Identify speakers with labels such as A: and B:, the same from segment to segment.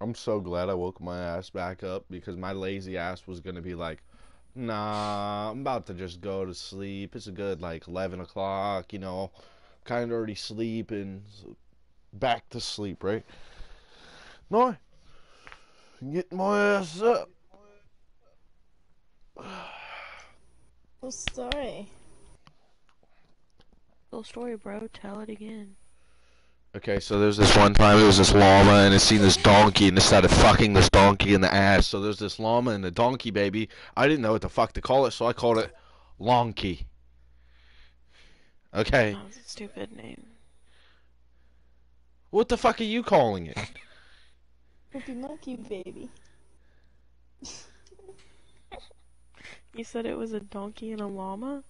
A: I'm so glad I woke my ass back up because my lazy ass was gonna be like, nah, I'm about to just go to sleep. It's a good like 11 o'clock, you know, kind of already sleeping, back to sleep, right? No, get my ass up.
B: The story?
C: Little story, bro. Tell it again.
A: Okay, so there's this one time it was this llama and it seen this donkey and it started fucking this donkey in the ass. So there's this llama and the donkey baby. I didn't know what the fuck to call it, so I called it Lonky. Okay.
C: Oh, that was a stupid name.
A: What the fuck are you calling it?
B: Poopy monkey baby.
C: You said it was a donkey and a llama?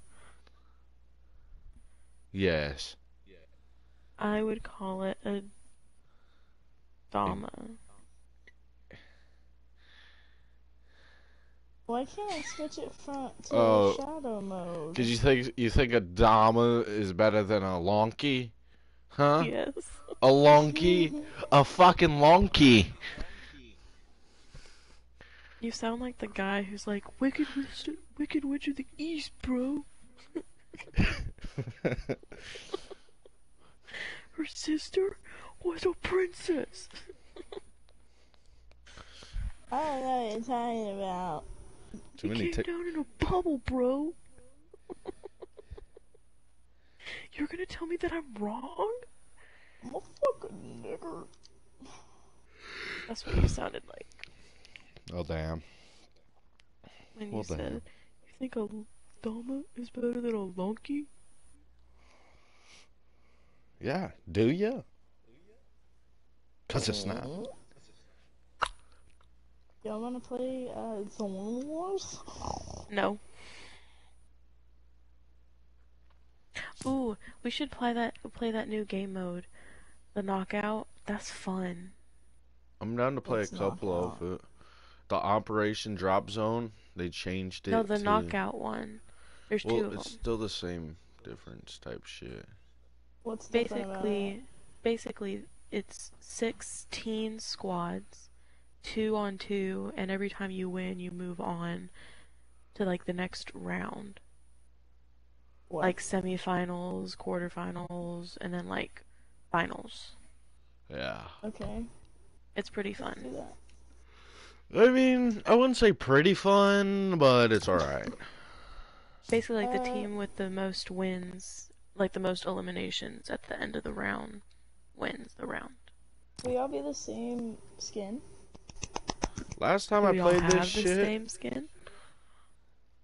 A: Yes.
C: I would call it a Dama.
B: Why can't I switch it from to
A: Oh.
B: shadow mode?
A: Cause you think you think a Dama is better than a Lonky? Huh?
C: Yes.
A: A Lonky? a fucking Lonky.
C: You sound like the guy who's like, Wicked Witch, Wicked Witch of the East, bro. Her sister was a princess.
B: I don't know what you're talking about.
A: Too
C: He
A: many
C: came down in a bubble, bro. You're gonna tell me that I'm wrong?
B: I'm a fucking nigger.
C: That's what you sounded like
A: Oh damn.
C: when
A: Well,
C: you said, "You think a Dama is better than a Donkey?"
A: Yeah. Do you? Cause it's not.
B: Y'all wanna play uh, Zone Wars?
C: No. Ooh, we should play that play that new game mode, the knockout. That's fun.
A: I'm down to play
B: What's
A: a couple of it. The Operation Drop Zone, they changed it.
C: No, the
A: to-
C: knockout one. There's two
A: Well,
C: of
A: it's
C: them.
A: still the same difference type shit.
B: What's different about?
C: Basically, basically, it's 16 squads, two on two, and every time you win, you move on to like the next round,
B: What?
C: like semifinals, quarterfinals, and then like finals.
A: Yeah.
B: okay,
C: It's pretty
B: do
C: fun.
B: that.
A: I mean, I wouldn't say pretty fun, but it's alright.
C: Basically, like the
B: Uh,
C: team with the most wins, like the most eliminations at the end of the round, wins the round.
B: We all be the same skin.
A: Last time
C: Do
A: I
C: we all
A: played
C: have
A: this
C: the
A: shit,
C: same skin?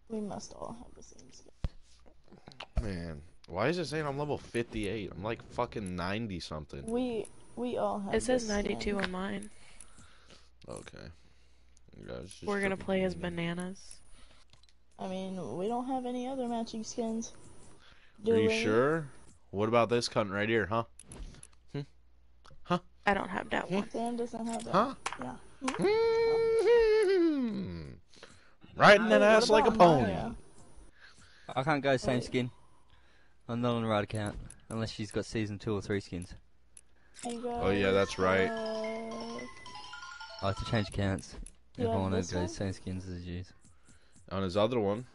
B: We must all have the same skin.
A: man, why is it saying I'm level 58? I'm like fucking 90 something.
B: We we all have.
C: It says
B: the
C: 92
B: skin.
C: on mine.
A: Okay. You guys
C: We're gonna play as bananas.
B: I mean, we don't have any other matching skins. Do
A: Are you sure? What about this cunt right here, huh? Huh?
C: I don't have that one.
B: Dan doesn't have that.
A: Huh?
B: Yeah.
A: Mm-hmm. Riding that ass like a pony.
B: Mario?
D: I can't go same
B: Wait.
D: skin. I'm not on the right account unless she's got season two or three skins.
A: Oh, yeah, that's right.
B: Uh,
D: I have to change accounts if I want to go same skins as you.
A: On his other one,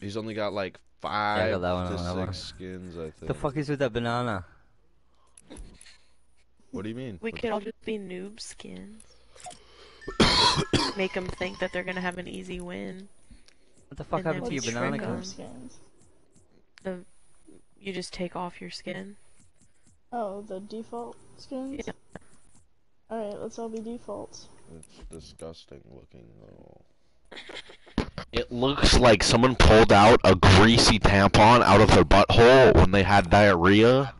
A: he's only got like
D: I
A: five
D: got
A: to six
D: one.
A: skins, I think.
D: The fuck is with that banana?
A: What do you mean?
C: We
A: What
C: could all just be noob skins. Make them think that they're gonna have an easy win.
D: What the fuck
C: And
D: happened to your banana
C: trick
B: skins.
C: The you just take off your skin.
B: Oh, the default skins.
C: Yeah.
B: All right, let's all be defaults.
A: It's disgusting looking though. It looks like someone pulled out a greasy tampon out of their butthole when they had diarrhea,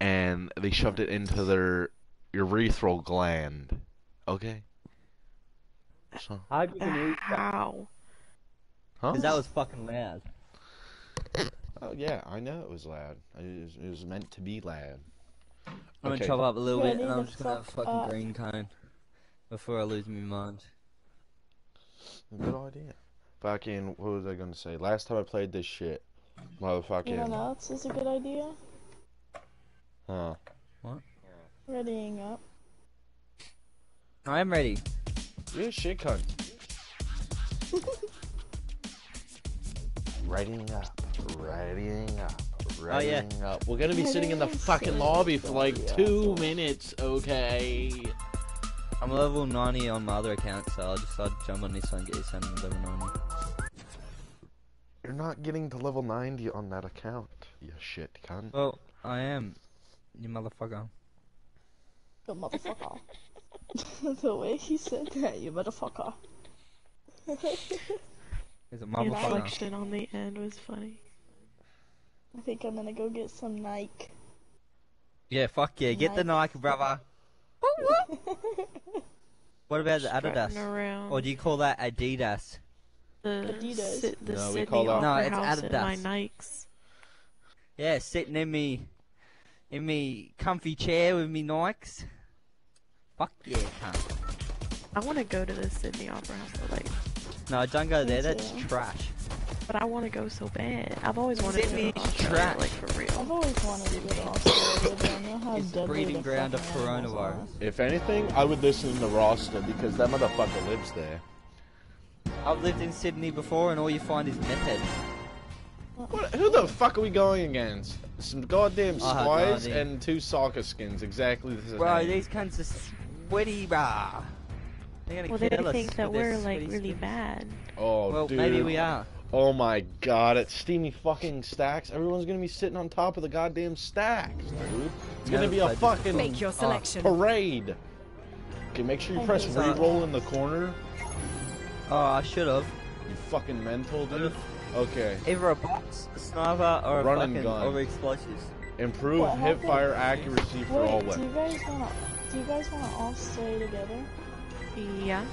A: and they shoved it into their urethral gland. Okay. So,
D: How do you believe that?
C: How?
A: huh?
D: Because that was fucking loud.
A: Oh yeah, I know it was loud. It was, it was meant to be loud.
D: I'm gonna
A: Okay.
D: chop up a little
B: Yeah,
D: bit and I'm just gonna have a fucking
B: up.
D: green cone before I lose my mind.
A: Good idea. Fucking, what was I gonna say? Last time I played this shit,
B: You know
A: motherfucking.
B: what else is a good idea?
A: Huh. What?
B: Readying up.
D: I am ready.
A: You're a shit cunt. Writing up. Writing up.
D: Oh, yeah.
A: Writing up. We're gonna be sitting in the fucking lobby for like two minutes, okay?
D: I'm level 90 on my other account, so I'll just I'll jump on this one and get you some level 90.
A: You're not getting to level 90 on that account, you shit cunt.
D: Well, I am. You motherfucker.
B: The motherfucker. the way he said that, you motherfucker.
D: Is a
C: The
D: motherfucker.
C: inflection on the end was funny.
B: I think I'm gonna go get some Nike.
D: Yeah, fuck yeah. Get the Nike, brother. What about the Adidas?
C: around.
D: Or do you call that Adidas?
C: the
B: Adidas.
C: Sit, the
A: No, we
C: Sydney
A: call that-
D: No, it's
C: House in my
D: Adidas.
C: Nikes.
D: Yeah, sitting in me, in me comfy chair with me Nikes. Fuck yeah, cunt.
C: I want to go to the Sydney Opera House, but like,
D: No, don't go there. That's trash.
C: But I want to go so bad. I've always wanted to
D: Sydney's
C: go to Australia,
D: trash.
C: like for real.
B: I've always wanted to go to Australia, but I know how
D: It's
B: deadly
D: breeding ground of
B: fucking animals are.
D: coronavirus.
A: If anything, I would listen to Rasta because that motherfucker lives there.
D: I've lived in Sydney before, and all you find is meth heads.
A: What, who the fuck are we going against? Some goddamn
D: I have no
A: spies and two soccer skins, exactly the same.
D: Bro, these cunts are sweaty, brah. They're gonna
C: Well, they
D: kill us
C: think that we're like really
D: skins.
C: bad.
A: Oh,
D: Well,
A: dude.
D: maybe we are.
A: Oh my god, it's steamy fucking stacks. Everyone's gonna be sitting on top of the goddamn stacks, dude. It's gonna
D: No,
A: be a fucking
E: Make your
D: uh,
A: parade. Okay, make sure you press re-roll in the corner.
D: Oh, I should have.
A: You fucking mental, dude. Okay.
D: Either a box, a sniper, or a
A: Run and
D: fucking
A: gun.
D: or explosives.
A: Improve
B: What
A: hip
B: happened?
A: fire accuracy for all
B: Wait, do you
A: weapons.
B: guys wanna? Do you guys wanna all stay together?
C: Yeah.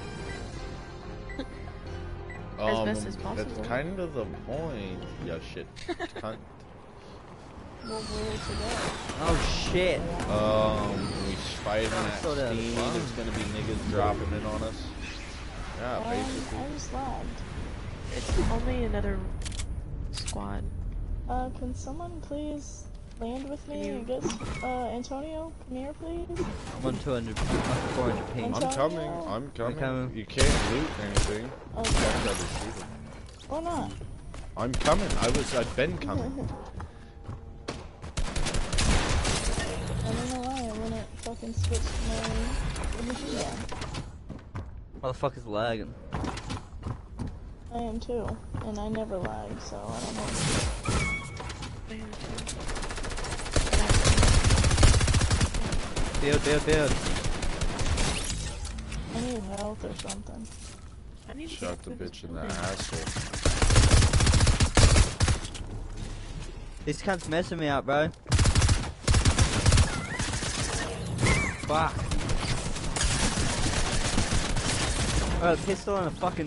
C: As best as possible.
A: Um, That's kind of the point. Yeah, shit. Cunt.
B: Well, where to go?
D: Oh shit.
A: Um, we fighting that
D: so that's
A: steamy.
D: fun.
A: There's gonna be niggas dropping in on us. Yeah,
B: Um,
A: basically.
B: I just lagged.
C: It's only another squad.
B: Uh, can someone please land with me
C: you-
B: and get uh Antonio? Come here, please.
D: I'm on 200, I'm 400 ping.
A: I'm coming. I'm coming.
D: coming.
A: You can't loot anything.
B: Okay.
A: Guys gotta shoot 'em.
B: Or not.
A: I'm coming. I was. I've been coming.
B: I don't know why I wouldn't fucking switch my machine gun.
D: Motherfucker's lagging.
B: I am too, and I never lag, so I don't know.
C: Man,
D: Build, build, build.
B: I need health or something.
C: I need to
A: Shot the bitch in the asshole.
D: This cunt's messing me up, bro. Fuck. Bro, a pistol and a fucking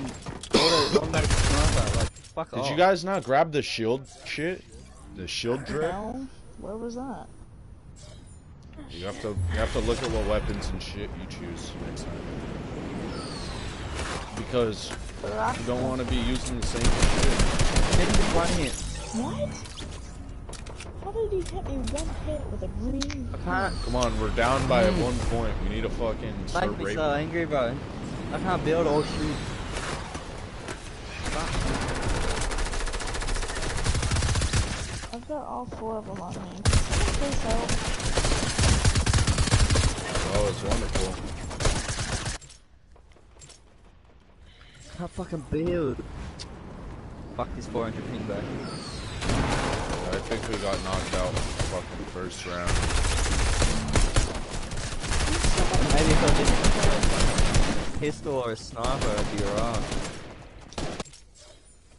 D: auto automatic sniper. Like, fuck
A: Did
D: off.
A: you guys not grab the shield shit? The shield drip?
B: No? Where was that?
A: You have to. You have to look at what weapons and shit you choose next time. Because you don't want to be using the same shit.
D: Hit him one hit.
B: What? How did he hit me one hit with a green?
D: I can't
A: Come on, we're down by at one point. We need to fucking start
D: make me so angry, bro. I can't build or shoot.
B: I've got all four of them on me. Please help?
A: Oh, it's wonderful.
D: Can't fucking build. Fuck this 400 ping, back.
A: I think we got knocked out fucking first round.
D: Maybe if I just a pistol or a sniper, I'd be alright.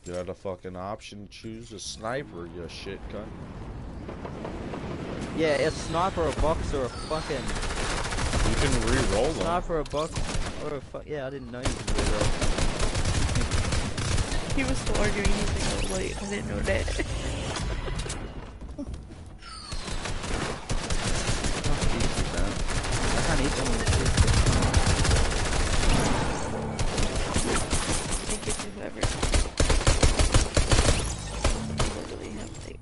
A: You had a fucking option to choose a sniper, you shit cunt.
D: Yeah, a sniper, a box, or a fucking
A: You can re-roll them.
D: sniper, a buck. or a fuck. Yeah, I didn't know you could do that.
C: He was still arguing. He's like, oh wait, I didn't know that.
D: Fuck these, man. I can't eat them with this.
C: Thank you to whoever. Literally have like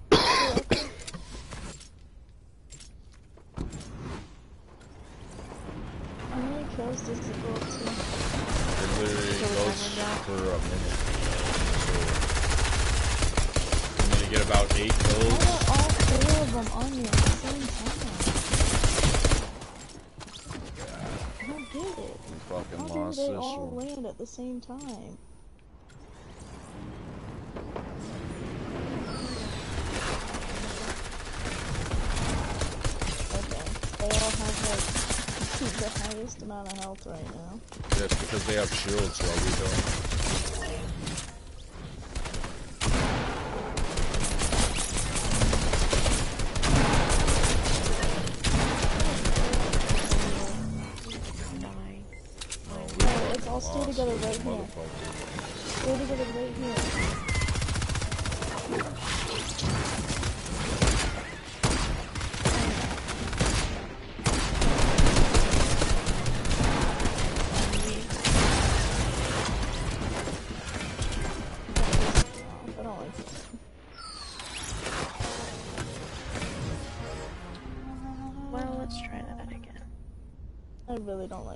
B: times does it go up to?
A: It literally
C: Till the
A: goes
C: time runs out?
A: for a minute. So, and then you get about eight
B: Why
A: kills.
B: are all four of them on you at the same time? I don't get it.
A: We fucking
B: How do
A: lost
B: they
A: this
B: all
A: one.
B: land at the same time? Okay, they all have like the highest amount of health right now.
A: It's because they have shields while we don't.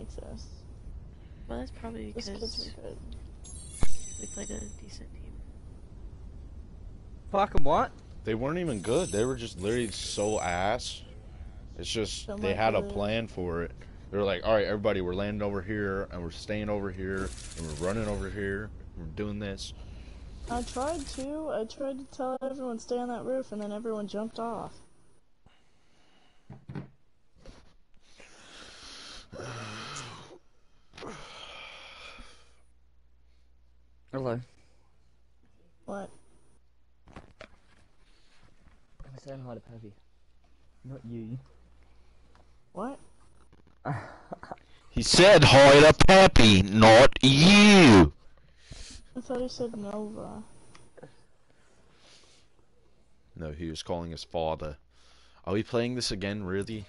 B: Really don't like this.
C: Well, that's probably because
B: kids are good.
C: we played a decent team.
D: Fuck them, what?
A: They weren't even good. They were just literally so ass. It's just
B: Don't
A: they
B: like
A: had a plan for it. They were like, "All right, everybody, we're landing over here, and we're staying over here, and we're running over here. We're doing this."
B: I tried to. I tried to tell everyone stay on that roof, and then everyone jumped off.
D: Hello.
B: What?
D: I'm saying hi to Peppy. Not you.
B: What?
A: He said, "Hi to Peppy, not you."
B: I thought he said Nova.
A: No, he was calling his father. Are we playing this again, really?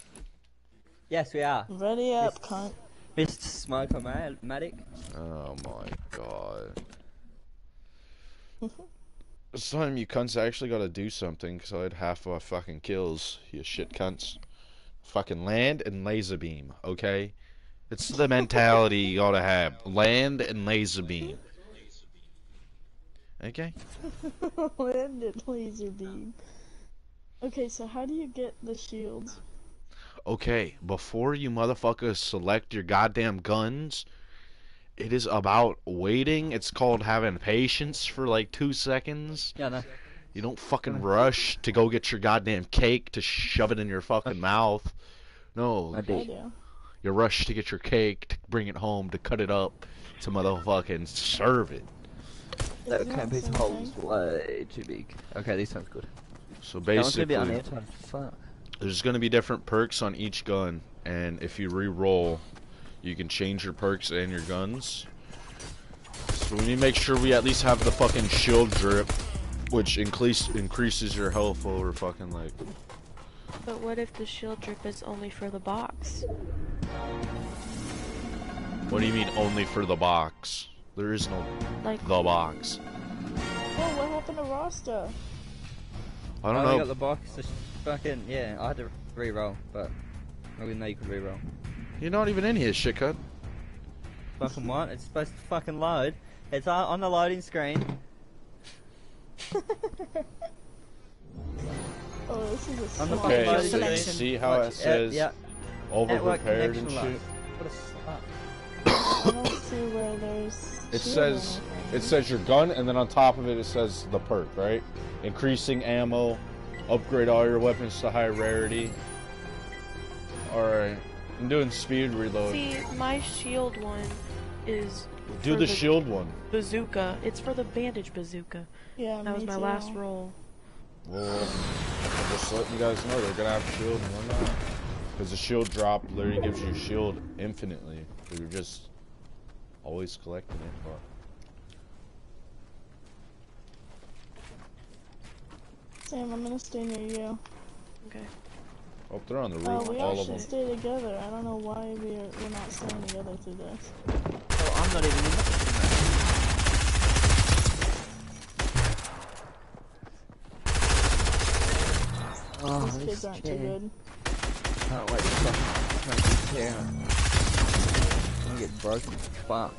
D: Yes, we are.
B: Ready up,
D: Yes.
B: cunt.
D: Mr. Smoker Ma- Matic.
A: Oh my god. This time you cunts actually gotta do something, because I had half of my fucking kills, you shit cunts. Fucking land and laser beam, okay? It's the mentality you gotta have. Land and laser beam. Okay?
B: land and laser beam. Okay, so how do you get the shields?
A: Okay, before you motherfuckers select your goddamn guns, it is about waiting. It's called having patience for like two seconds.
D: Yeah, no.
A: You don't fucking rush to go get your goddamn cake to shove it in your fucking mouth. No,
D: I
B: I
D: do.
B: do.
A: you rush to get your cake to bring it home to cut it up to motherfucking serve it.
D: That
B: Isn't
D: can
B: that
D: be
B: the same
D: holes way too big. Okay, this sounds good.
A: So
D: That one's gonna
A: basically,
D: be on. Fuck.
A: there's gonna be different perks on each gun, and if you re-roll, you can change your perks and your guns. So we need to make sure we at least have the fucking shield drip, which increase increases your health over fucking like.
C: But what if the shield drip is only for the box?
A: What do you mean only for the box? There is no
C: Like,
A: the box.
B: Oh, what happened to Rasta?
A: I don't
D: Oh, they
A: know.
D: got the box. Just fucking yeah. I had to re-roll, but I didn't know you could re-roll.
A: You're not even in here, shit cut.
D: Fucking what? It's supposed to fucking load. It's on on the loading screen.
B: Oh, this is a
D: On the.
A: Okay,
D: fucking
A: so
D: loading
A: you
D: screen.
A: see how
D: Watch,
A: it says
D: yeah, over-prepared
A: and shit?
D: lost. What a slut.
B: I don't see where there's.
A: It says it says your gun, and then on top of it, it says the perk, right? Increasing ammo, upgrade all your weapons to high rarity. All right, I'm doing speed reload.
C: see, my shield one is
A: Do
C: for
A: the shield one.
C: bazooka. It's for the bandage bazooka.
B: Yeah,
C: That was my
B: too.
C: last roll.
A: Well, I'm just letting you guys know they're gonna have shield and we're not. Because the shield drop literally gives you shield infinitely. So you're just always collecting it. But
B: Sam, I'm gonna stay near you.
C: Okay.
A: Oh, they're on the oh, roof,
B: Oh, we
A: all
B: all
A: of
B: should
A: them.
B: stay together. I don't know why we're we're not staying together through this.
D: Oh, I'm not even in. Oh,
B: These kids aren't too
D: chair.
B: good.
D: Can't wait to fucking smoke this chair. gonna get broken. Fuck.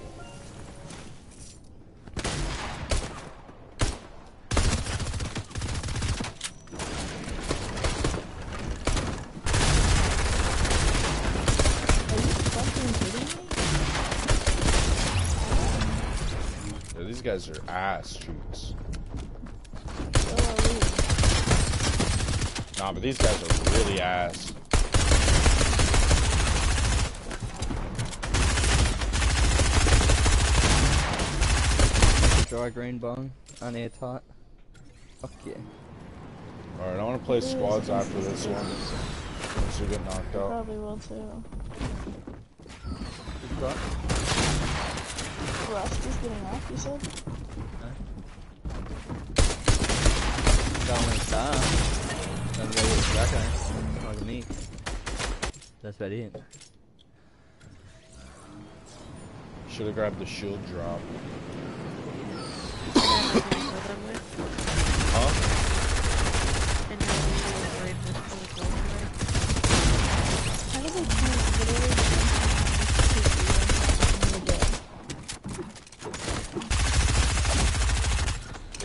B: Are you fucking kidding me?
A: Yeah, these guys are ass cheeks.
B: So are we.
A: Nah, but these guys are really ass.
D: Dry green bong, unairtight. Fuck yeah.
A: Alright, I want to play squads after this one. Once we get knocked out.
B: Probably will too.
D: Good.
B: Rust is getting off, you said?
D: Going star. Don't go with Draco. Like me. That's about it.
A: Should have grabbed the shield drop.
C: And I was gonna kill them with,
A: Huh?
C: and now we will raid with full building
B: How do they can't literally defend the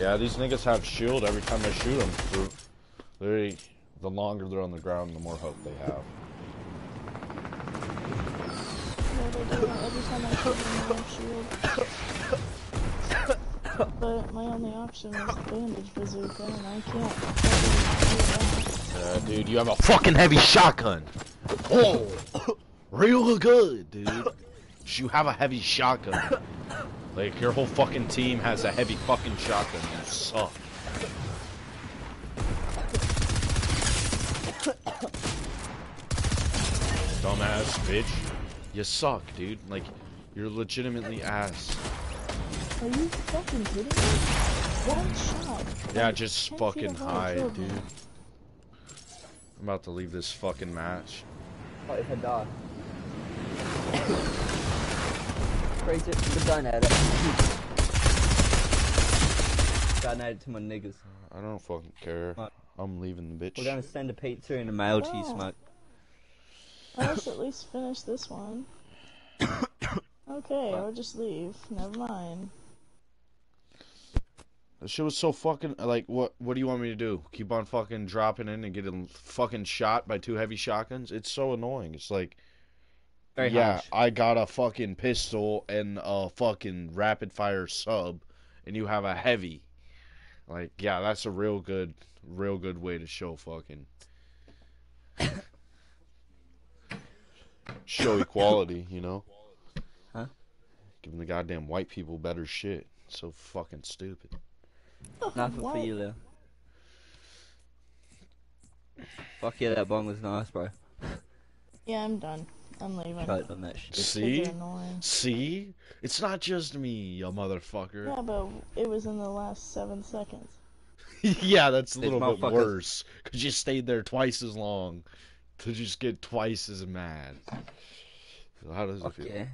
A: Yeah, these niggas have shield every time I shoot them. So literally, the longer they're on the ground, the more hope they have.
B: Yeah, they do that every time I shoot them they have shield. But my only option is bandage bazooka, and I can't fucking do that.
A: Yeah, dude, you have a fucking heavy shotgun. Oh, real good, dude. You have a heavy shotgun. Like your whole fucking team has a heavy fucking shotgun. You suck. Dumbass bitch. You suck, dude. Like, you're legitimately ass.
B: Are you fucking kidding me? One shot.
A: Yeah,
B: Like,
A: just fucking hide, dude. I'm about to leave this fucking match.
D: What if I die? Freeze it, the donate it. Donate it to my niggas.
A: I don't fucking care.
D: What?
A: I'm leaving the bitch.
D: We're gonna send a pizza in the mail to you. Smoke.
B: Let's at least finish this one. Okay, I'll just leave. Never mind.
A: That shit was so fucking like what what do you want me to do? Keep on fucking dropping in and getting fucking shot by two heavy shotguns? It's so annoying. It's like
D: Very
A: yeah,
D: harsh.
A: I got a fucking pistol and a fucking rapid fire sub and you have a heavy. Like yeah, that's a real good real good way to show fucking show equality, you know?
D: Huh?
A: Giving the goddamn white people better shit. So fucking stupid.
D: Nothing for you, though. Fuck yeah, that bong was nice, bro.
B: Yeah, I'm done. I'm leaving.
D: Choked on that shit.
A: See?
B: kids are annoying.
A: See? It's not just me, you motherfucker.
B: Yeah, but it was in the last seven seconds.
A: Yeah, that's a little bit
D: motherfuckers-
A: worse. Because you stayed there twice as long to just get twice as mad. So how does it feel?
D: yeah.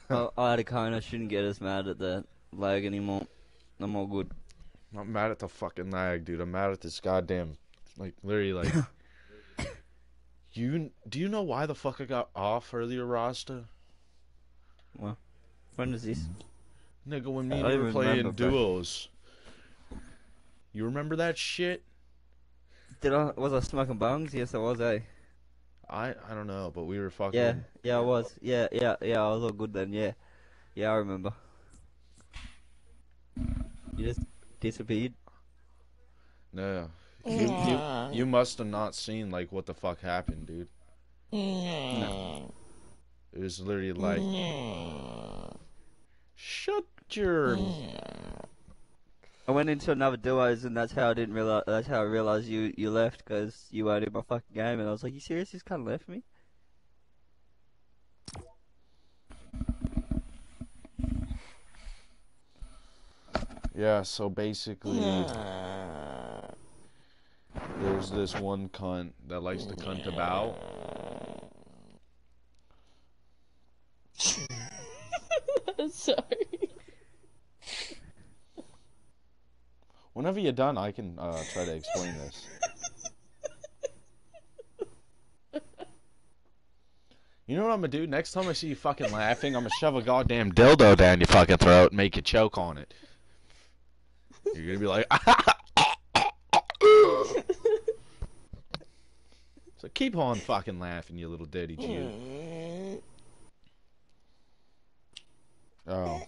D: Oh, I, I had a cone, shouldn't get as mad at that lag anymore. I'm all good.
A: I'm not mad at the fucking lag, dude. I'm mad at this goddamn, like, literally, like. you do you know why the fuck I got off earlier, Rasta?
D: Well, when is this?
A: Nigga, when me
D: I
A: and you were playing duos. You remember that shit?
D: Did I, was I smoking bongs? Yes, I was, eh?
A: I I don't know, but we were fucking.
D: Yeah, yeah, I was. Yeah, yeah, yeah, I was all good then, yeah. Yeah, I remember. You just disappeared.
A: No. You, you, you must have not seen like what the fuck happened, dude.
B: No.
A: It was literally like shut your
D: I went into another duos, and that's how I didn't realize. That's how I realized you you left because you weren't in my fucking game, and I was like, "You serious? You just kind of left me?"
A: Yeah, so basically there's this one cunt that likes to cunt about.
B: Sorry.
A: Whenever you're done, I can uh, try to explain this. You know what I'm gonna do? Next time I see you fucking laughing, I'm gonna shove a goddamn dildo down your fucking throat and make you choke on it. You're gonna be like, so keep on fucking laughing, you little dirty Jew. Oh.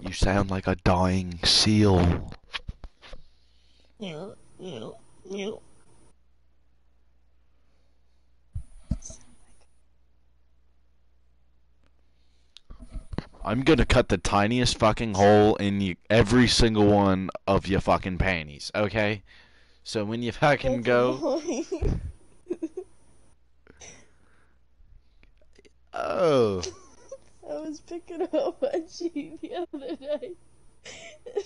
A: You sound like a dying seal. I'm gonna cut the tiniest fucking hole in you, every single one of your fucking panties, okay? So when you fucking go, oh,
B: I was picking up my G the other day.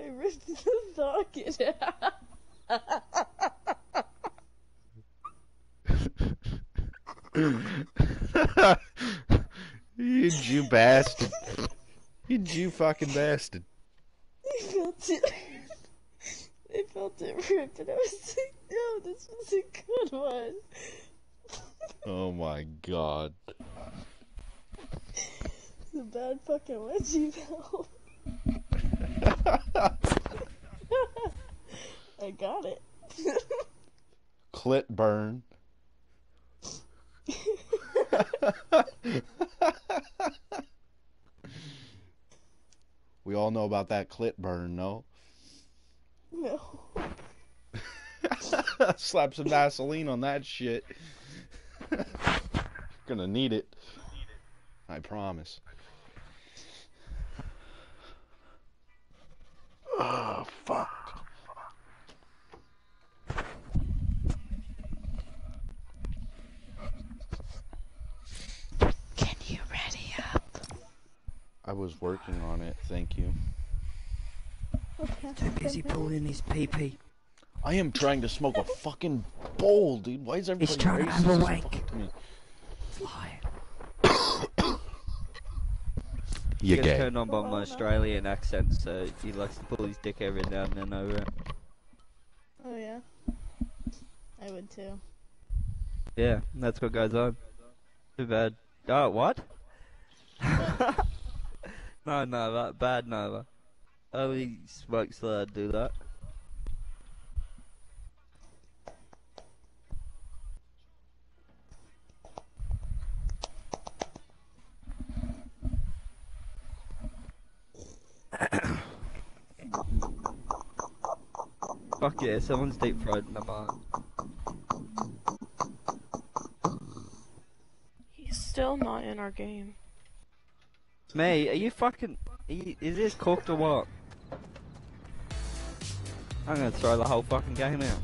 B: I ripped the socket out.
A: you Jew bastard, you Jew fucking bastard.
B: I felt it. I felt it rip, and I was like, "No, this was a good one."
A: Oh my god.
B: It's a bad fucking wedgie though. I got it.
A: Clit burn. we all know about that clit burn, no?
B: No.
A: Slap some Vaseline on that shit. Gonna need it. I promise. Oh, fuck.
C: Can you ready up?
A: I was working on it, thank you.
B: Okay.
D: Too busy pulling his pee-pee.
A: I am trying to smoke a fucking bowl, dude. Why is everybody He's
D: trying to have a
A: racist
D: wank.
A: fuck to me?
D: Fly.
A: You
D: Gets
A: gay.
D: turned on by my Australian accent, so he likes to pull his dick every now and then over it.
B: Oh yeah. I would too.
D: Yeah, that's what goes on. Too bad. Oh, what? no, Nova. Bad Nova. Only smokes allowed do that. Fuck yeah, someone's deep fried in the barn.
C: He's still not in our game.
D: Me, are you fucking? Are you, is this cooked or what? I'm gonna throw the whole fucking game out.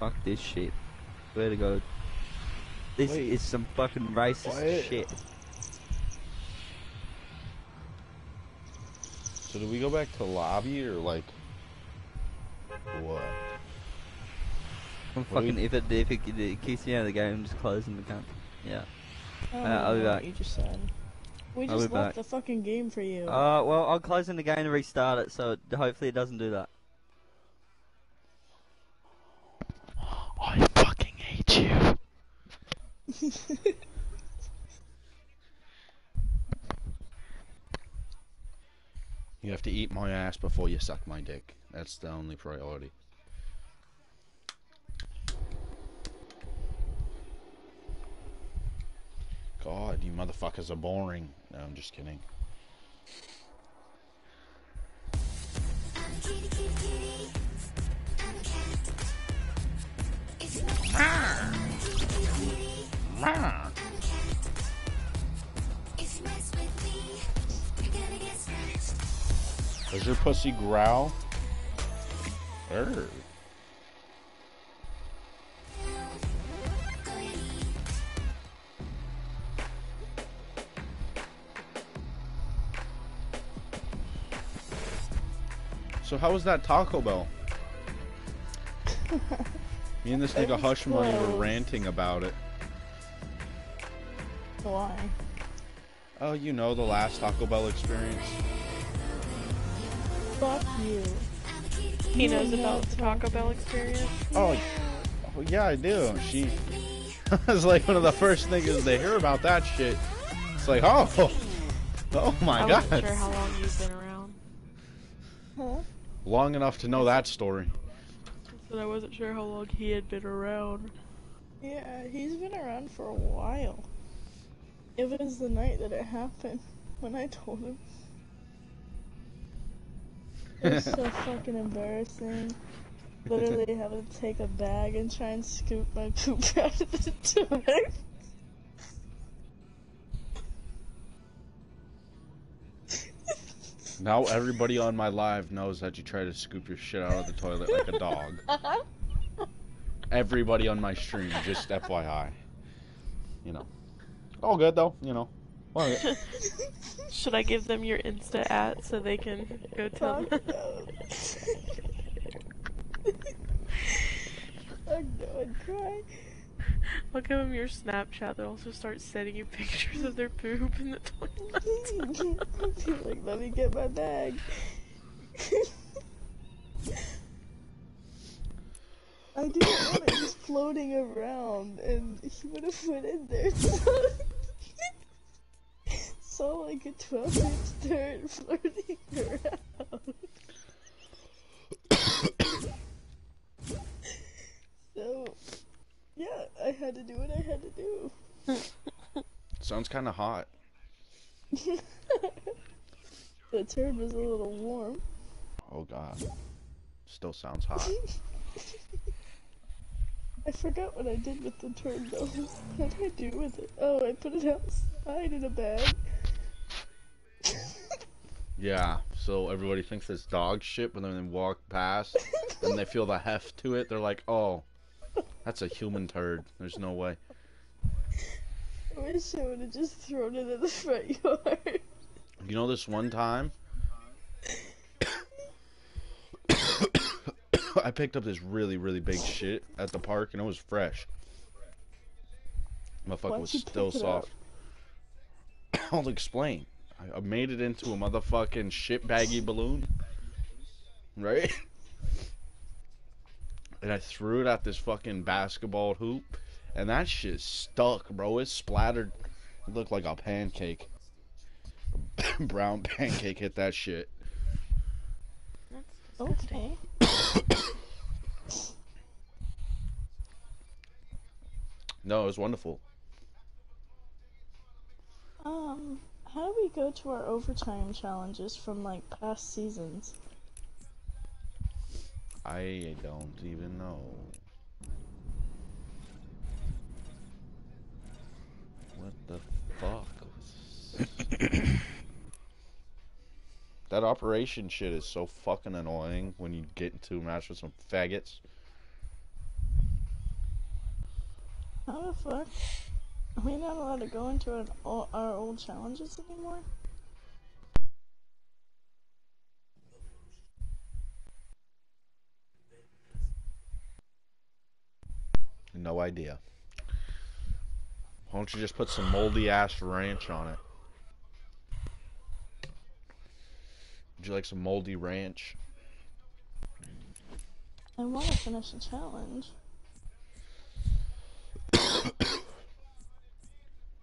D: Fuck this shit. Swear to go? This
A: Wait.
D: is some fucking racist
A: What?
D: shit.
A: So do we go back to lobby or like what?
D: I'm
A: What do you-
D: fucking if it if it, if it kicks me out of the game, I'm just closing the account. Yeah.
B: I
D: Uh,
B: don't
D: I'll be
B: know what
D: back.
B: You just said. We just
D: be
B: left
D: back.
B: the fucking game for you.
D: Uh, well, I'll close in the game and restart it, so hopefully it doesn't do that.
A: I fucking hate you. You have to eat my ass before you suck my dick. That's the only priority. God, you motherfuckers are boring. No, I'm just kidding. Does your pussy growl? Err. So how was that Taco Bell? Me and this nigga
B: was
A: Hush Money were ranting about it.
B: Why?
A: Oh, you know the last Taco Bell experience.
B: Fuck you.
C: He knows about the Taco Bell experience.
A: Oh, oh yeah, I do. She was like one of the first niggas they hear about that shit. It's like, oh, oh my
C: I
A: god,
C: wasn't sure how long you've been around.
B: Huh?
A: Long enough to know that story.
C: But I wasn't sure how long he had been around.
B: Yeah, he's been around for a while. It was the night that it happened when I told him. It was so fucking embarrassing. Literally having to take a bag and try and scoop my poop out of the toilet.
A: Now everybody on my live knows that you try to scoop your shit out of the toilet like a dog. Everybody on my stream, just FYI. You know. All good though, you know. Well,
C: Should I give them your Insta at so they can go tell
B: Fuck
C: them?
B: I know I'd cry.
C: I'll give them your Snapchat. They'll also start sending you pictures of their poop in the toilet.
B: Be like, let me get my bag. I didn't want it just floating around, and he would have went in there. Saw like a 12 inch turd floating around. so, yeah, I had to do what I had to do.
A: sounds kind of hot.
B: The turd was a little warm.
A: Oh god. Still sounds hot.
B: I forgot what I did with the turd though. What did I do with it? Oh, I put it outside in a bag.
A: Yeah, so everybody thinks it's dog shit, but then they walk past and they feel the heft to it. They're like, oh, that's a human turd. There's no way.
B: I wish I would have just thrown it in the front yard.
A: You know, this one time, I picked up this really, really big shit at the park, and it was fresh. Motherfucker was still
B: pick it up?
A: soft. I'll explain. I made it into a motherfucking shit baggy balloon, right? And I threw it at this fucking basketball hoop, and that shit stuck, bro. It splattered. It looked like a pancake. Brown pancake hit that shit.
B: Okay.
A: No, it was wonderful.
B: Um, how do we go to our overtime challenges from like past seasons?
A: I don't even know. What the fuck? was- that operation shit is so fucking annoying when you get into a match with some faggots.
B: How the fuck? Are we not allowed to go into an, our old challenges anymore?
A: No idea. Why don't you just put some moldy ass ranch on it? Would you like some moldy ranch?
B: I want to finish the challenge.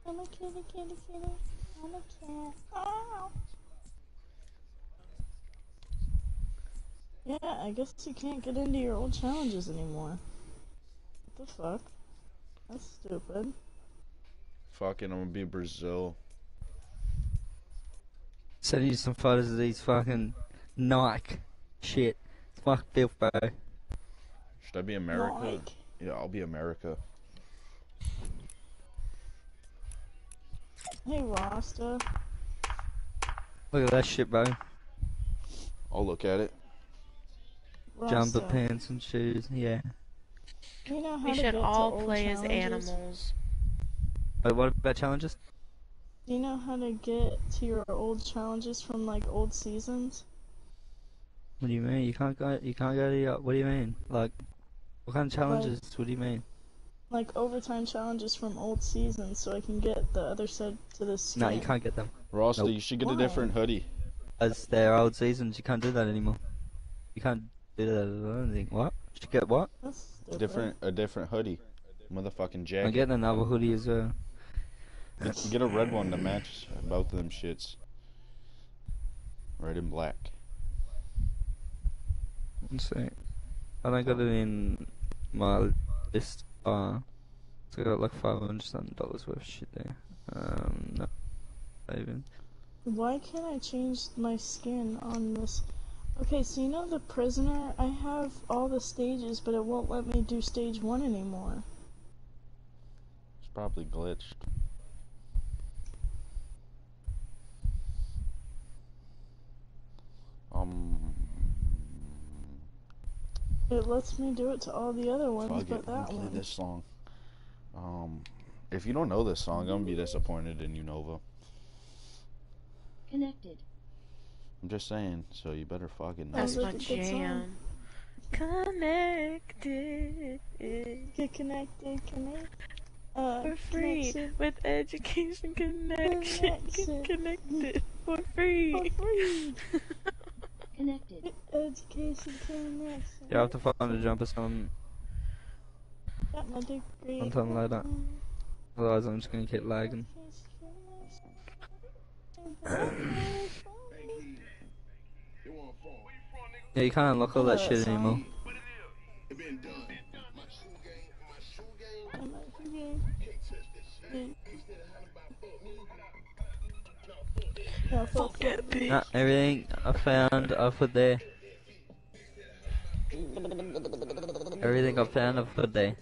B: I'm a kitty, kitty, kitty. I'm a cat. Ow. Yeah, I guess you can't get into your old challenges anymore. What the fuck? That's stupid.
A: Fucking, I'm gonna be Brazil.
D: Send you some photos of these fucking Nike shit. Fuck filth, bro.
A: Should I be America?
B: Like,
A: Yeah, I'll be America.
B: hey Rasta.
D: Look at that shit, bro.
A: I'll look at it.
D: Jumper
B: Rasta.
D: pants and shoes. Yeah.
B: You know how
C: We
B: to
C: should
B: get
C: all
B: old
C: play as animals.
D: Wait, what about challenges?
B: Do you know how to get to your old challenges from like old seasons?
D: What do you mean? You can't go. You can't go to your. What do you mean? Like, what kind of challenges? What do you mean?
B: Like overtime challenges from old seasons so I can get the other side to the skin.
D: No, you can't get them.
A: Rosta,
D: Nope.
A: you should get a different hoodie.
D: As they're old seasons, you can't do that anymore. You can't Did anything? What? Did you get what?
B: That's different.
A: Different, a different hoodie, motherfucking jacket.
D: I'm getting another hoodie as well.
A: Get, get a red one to match both of them shits. Red and black.
D: One sec. I don't got it in my list. Uh, so I got like five hundred something dollars worth of shit there. Um, no, not even.
B: Why can't I change my skin on this? Okay, so you know the prisoner? I have all the stages, but it won't let me do stage one anymore.
A: It's probably glitched. Um,
B: It lets me do it to all the other ones,
A: fuck
B: but
A: it.
B: that
A: Play
B: one.
A: this song. Um, if you don't know this song, I'm gonna be disappointed in you, Nova.
E: Connected.
A: I'm just saying. So you better fucking know.
C: That's
B: Sounds
C: my
B: like a good
C: jam. Connected
B: Get connected, connect. Uh,
C: for free
B: connection
C: with education connection.
B: Connection.
C: Get connected for free.
B: For free.
E: Connected.
B: Education connection.
D: You have to find a jumper some.
B: Got my degree.
D: Sometime later. Otherwise, I'm just gonna keep lagging. Yeah, you can't unlock all that shit anymore.
B: Yeah, fuck
C: that bitch.
D: Nah, everything I found, I put there. Everything I found, I put there.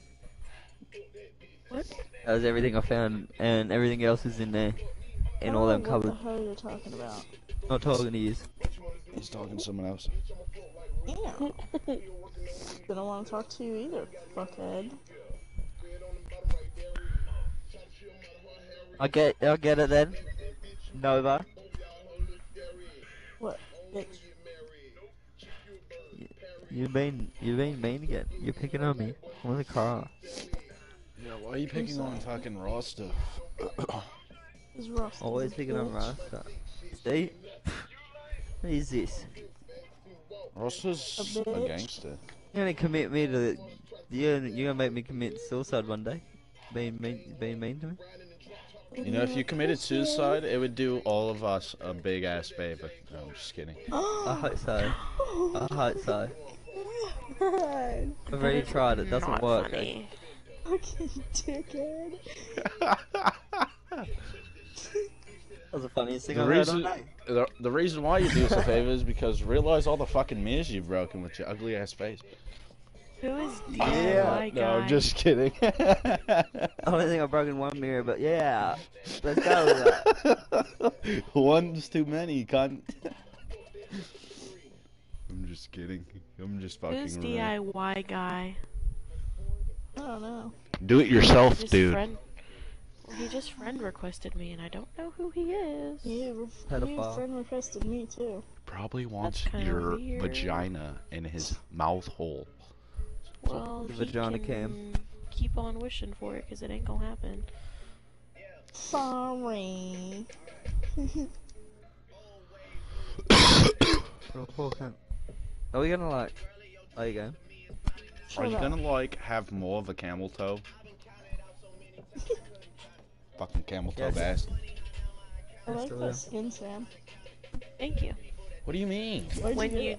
C: What?
D: That was everything I found, and everything else is in there. In all them
B: What the hell you're talking about?
D: Not talking to you.
A: He's talking to someone else.
B: Yeah. they don't want to talk to you either, fuckhead.
D: I get, I get it then. Nova.
B: What? Bitch.
D: You been, you been mean again. You're picking on me. I'm in the car.
A: Yeah, why are you picking on fucking raw stuff?
B: Is Ross
D: Always picking on
B: bitch?
D: Rasta. See? What is this?
A: Rosta's
B: A
A: a gangster.
D: You're gonna commit me to. You're, gonna- you're gonna make me commit suicide one day. Being mean, being mean to me.
A: You know, if you committed suicide, it would do all of us a big ass favor. No, I'm just kidding.
D: Oh, I hope so. I hope so. I've already tried it. Doesn't
C: Not
D: work.
C: funny.
B: fucking dickhead.
D: That was the funniest thing
A: The
D: I've heard all
A: reason, the, the reason why you do us a favor is because realize all the fucking mirrors you've broken with your ugly ass face.
C: Who is DIY ah,
D: Yeah.
C: guy?
A: No, I'm just kidding.
D: I don't think I've broken one mirror, but yeah. Let's go with that.
A: One's too many, cunt. I'm just kidding. I'm just fucking.
C: Who's
A: around.
C: DIY guy?
B: I don't know.
A: Do it yourself,
C: Just
A: dude.
C: Friend... Well, he just friend requested me, and I don't know who he is.
B: You, you
D: Pedophile.
B: friend requested me too.
A: Probably wants your
C: weird.
A: vagina in his mouth hole.
C: Well,
D: The
C: he
D: vagina
C: can
D: cam.
C: keep on wishing for it, cause it ain't gonna happen.
B: Sorry.
D: Real poor cunt. Are we gonna like? There you go.
A: Are you gonna like have more of a camel toe? Fucking camel toe
D: Yes.
A: ass.
B: I like
D: Still
B: that skin, Sam.
C: Thank you.
A: What do you mean?
B: Where'd
C: when
B: you
C: you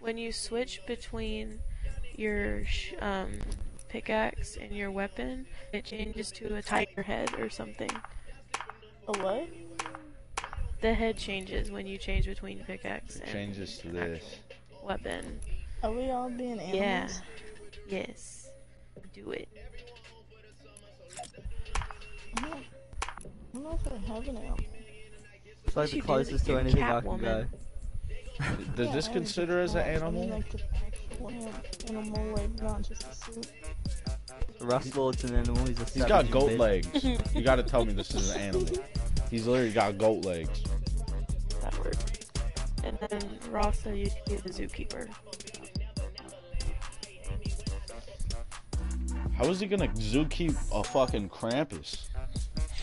C: when you switch between your sh- um pickaxe and your weapon, it changes to a tiger head or something.
B: A what?
C: The head changes when you change between pickaxe
A: It
C: and
A: changes to this.
C: weapon.
B: Are we all being animals?
C: Yeah. Yes. Do it.
B: I don't, I don't know if I have an animal.
D: It's like the closest to anything I can go.
A: Does
B: Yeah,
A: this consider as an
B: understand. I mean,
A: animal?
B: like the an- animal, like not just a suit.
D: Rust Lord's an animal. He's a
A: He's got
D: savage
A: goat
D: bitch.
A: legs. You gotta tell me this is an animal. He's literally got goat legs.
C: That works. And then Rasa used to be the zookeeper.
A: How is he gonna zookeep a fucking Krampus?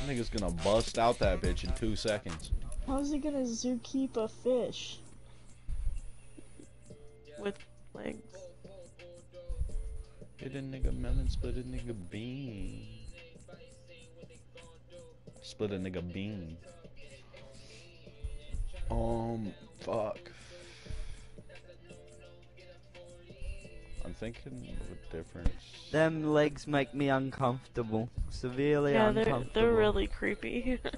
A: I think it's gonna bust out that bitch in two seconds.
B: How's he gonna zookeep a fish?
C: With legs.
A: Hit a nigga melon, split a nigga bean. Split a nigga bean. Um, fuck. I'm thinking of a difference.
D: Them legs make me uncomfortable. Severely
C: Yeah, they're they're really creepy.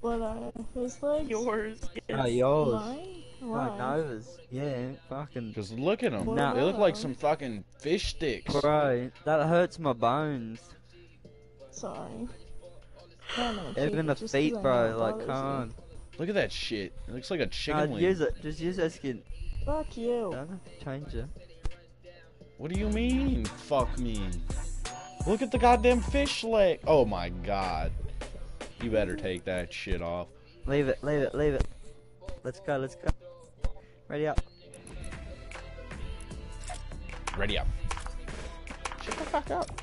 B: What uh, are his legs?
C: Yours. yes.
D: Oh, uh, yours.
B: Mine?
D: Oh, Novas. Yeah, fucking.
A: Cause look at them.
B: What
D: Nah.
A: They look like
B: about
A: some
B: 'em?
A: fucking fish sticks.
D: Bro, that hurts my bones.
B: Sorry. Yeah, I'm gonna keep
D: Even the feet, bro. Like,
B: bothers
D: come on.
A: Look at that shit. It looks like a
D: Nah,
A: chicken wing.
D: use it. Just use that skin.
B: Fuck you.
D: Don't have to change it.
A: What do you mean? Fuck me. Look at the goddamn fish leg. Oh my god. You better take that shit off.
D: Leave it, leave it, leave it. Let's go, let's go. Ready up.
A: Ready up. Shut the fuck up.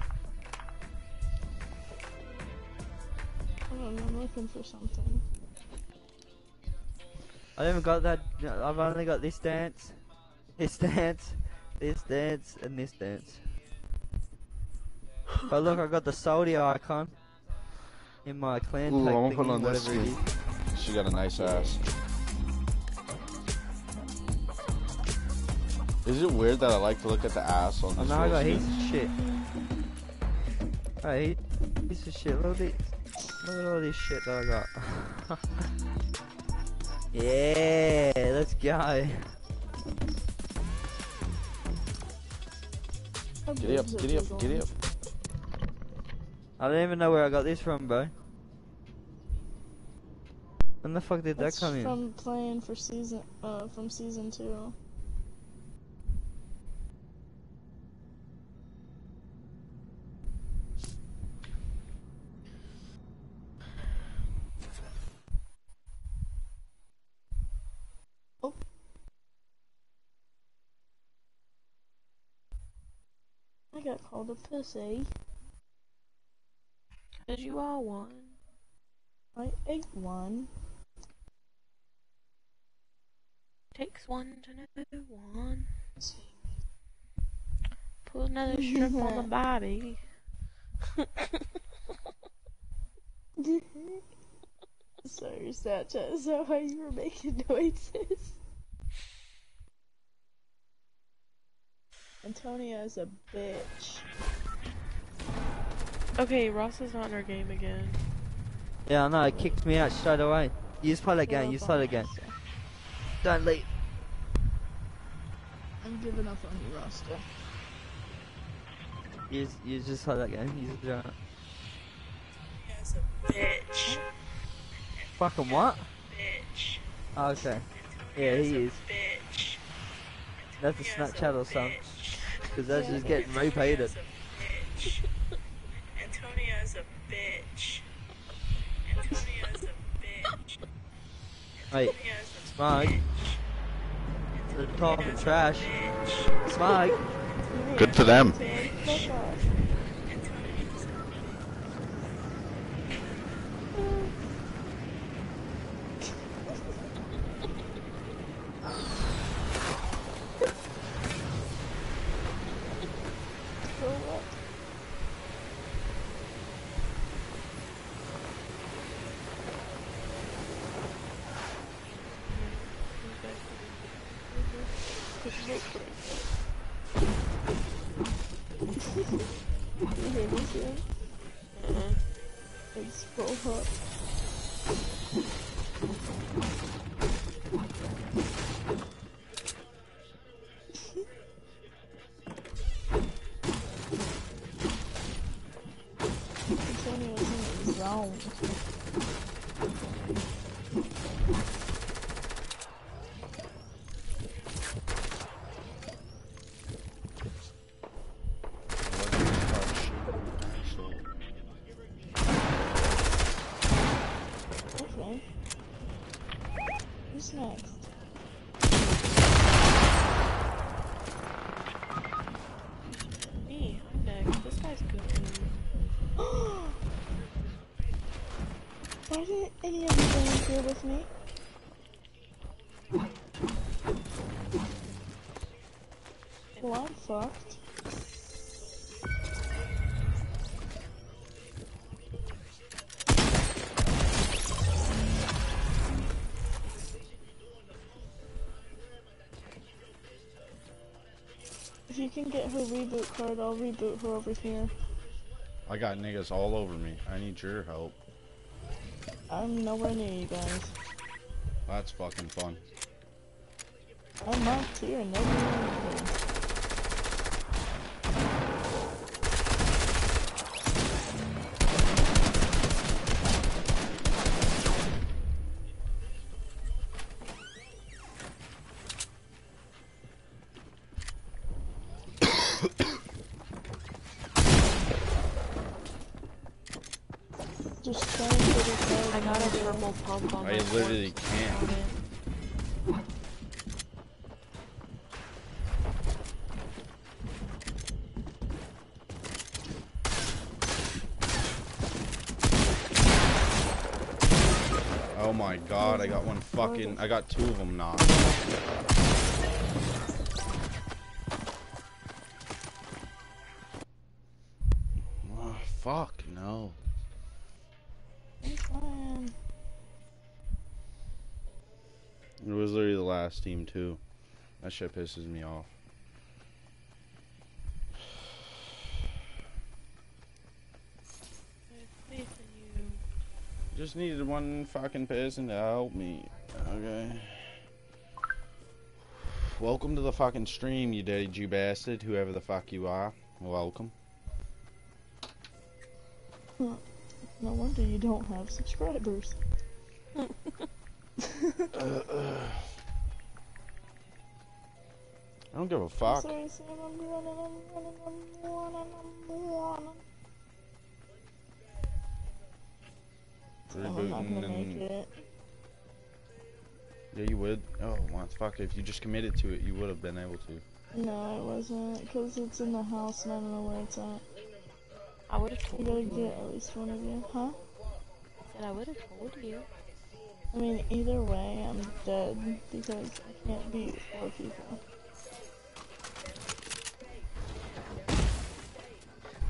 B: On, I'm looking for something.
D: I haven't got that. I've only got this dance, this dance, this dance, and this dance. But look, I got the Saudi icon in my clan
A: Ooh, I'm gonna put
D: thingy,
A: on this
D: whatever it
A: one.
D: is.
A: She got a nice ass. Is it weird that I like to look at the ass on this
D: know I got heaps of shit. Hey, piece of shit. Look at this. Look at all this shit that I got. yeah, let's go.
A: Giddy up,
B: boobs are
A: giddy up, giddy
B: jiggling.
A: up.
D: I don't even know where I got this from, bro. When the fuck did that
B: That's
D: come in?
B: from playing for season, uh, from season two. I got called a pussy.
C: Cause you are one.
B: I ate one.
C: Takes one to know one. Put another strip on the body.
B: Sorry, Snapchat is that why you were making noises? Antonia is a bitch.
C: Okay, Ross is not in our game again.
D: Yeah, I know. It kicked me out straight away. You just play that game. You just play that game. Don't leave.
B: I'm giving up on you, Rasta.
D: You just, you just play that game. You just, uh,
B: As a bitch.
D: fucking what?
B: Bitch.
D: Oh, okay. Yeah, he is.
B: Bitch.
D: That's a Snapchat or something. Because that's just getting repeated.
B: Antonia is a bitch. Antonia is a bitch.
D: Wait,
B: Antonia is a
D: Smoke. They're talking trash. Smoke.
A: Good for them.
B: fucked. If you can get her reboot card, I'll reboot her over here.
A: I got niggas all over me. I need your help.
B: I'm nowhere near you guys.
A: That's fucking fun.
B: I'm not here. Nobody
C: on
A: I literally can't. Oh my god, I got one fucking. I got two of them knocked. Literally the last team, too. That shit pisses me off.
C: I have faith in you.
A: Just needed one fucking person to help me. Okay. Welcome to the fucking stream, you dirty Jew bastard, whoever the fuck you are. Welcome.
B: No wonder you don't have subscribers.
A: I don't give a fuck.
B: Oh,
A: Rebooting
B: gonna make
A: and
B: it.
A: yeah, you would. Oh, well, fuck! If you just committed to it, you would have been able to.
B: No, it wasn't, because it's in the house and I don't know where it's at.
C: I would have told
B: You
C: told
B: gotta
C: you.
B: get at least one of you, huh?
C: I said I would have told you.
B: I mean, either way, I'm dead, because I can't beat four people.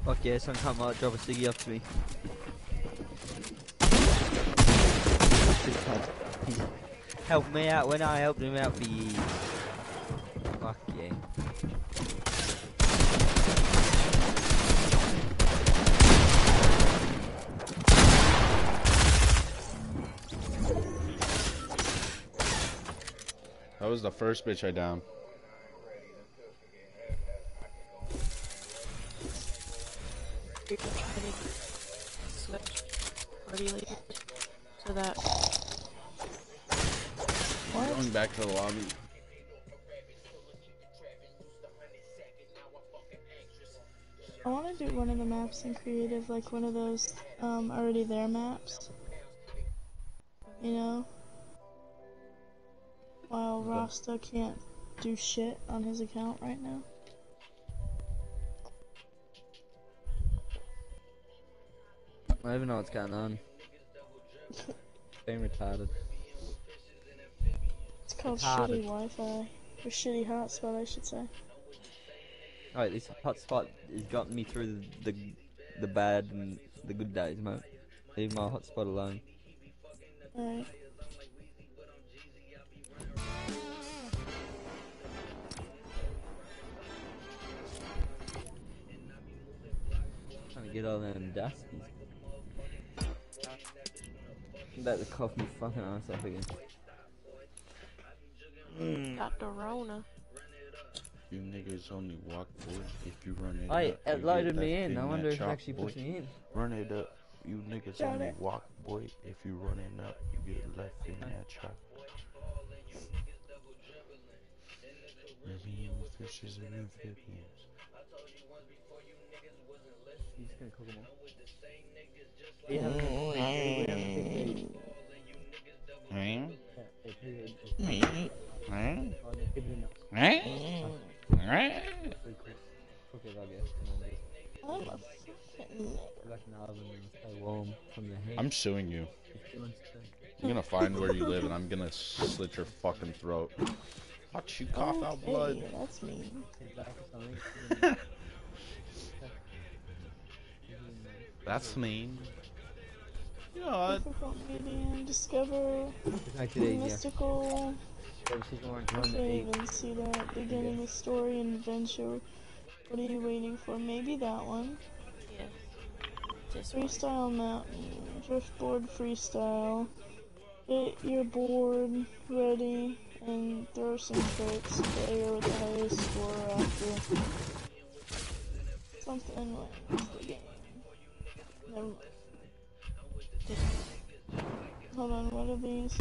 D: Fuck yeah, someone come out, drop a ciggy up to me. Helped me out when I helped him out for years. Fuck yeah.
A: That was the first bitch I downed. Back to the lobby.
B: I want to do one of the maps in creative, like one of those um, already there maps. You know? While
D: Okay.
B: Rasta can't do shit on his account right now.
D: I don't even know what's going on. Being retarded.
B: It's called shitty Wi-Fi. Or shitty hotspot, I should say.
D: Oh, Alright, this hotspot has gotten me through the, the the bad and the good days, mate. Leave my hotspot alone.
B: Alright.
D: Trying to get all them dusties. About to cough my fucking ass off again. Mm.
C: got the Rona.
A: You niggas only walk boy if you run it
D: I
A: up.
D: it loaded me in. I wonder
A: that
D: if it actually
A: boy.
D: puts me in.
F: Run it up. You niggas
B: Got
F: only
B: it.
F: walk, boy. If you running up, you get left in that trap. Million fishes and amphibians.
D: You just gonna cook 'em all? We heat.
A: I'm suing you.
D: If you want to-
A: I'm gonna find where you live and I'm gonna slit your fucking throat. Watch you cough out blood.
B: that's mean.
D: Take that or something.
A: That's mean. You know what?
B: Difficult discover,
D: Just makes
B: mystical.
D: Services orange
B: I
D: one
B: can't
D: to eight.
B: even see that. Beginning of story and adventure. What are you waiting for? Maybe that one.
C: Yes. This one.
B: Freestyle mountain. Driftboard freestyle. Get your board ready and throw some tricks. Player with the highest score after. Something like the game. Never mind. Hold on, what are these?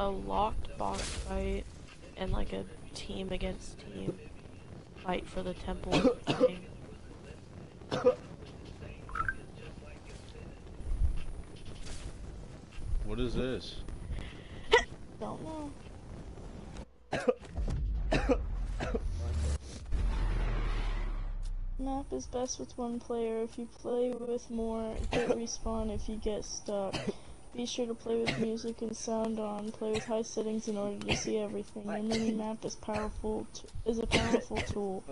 C: A locked box fight and like a team against team fight for the temple thing.
A: What is this?
B: Don't know. Map is best with one player. If you play with more, hit respawn if you get stuck. Be sure to play with music and sound on. Play with high settings in order to see everything. Your mini map is powerful. T- is a powerful tool.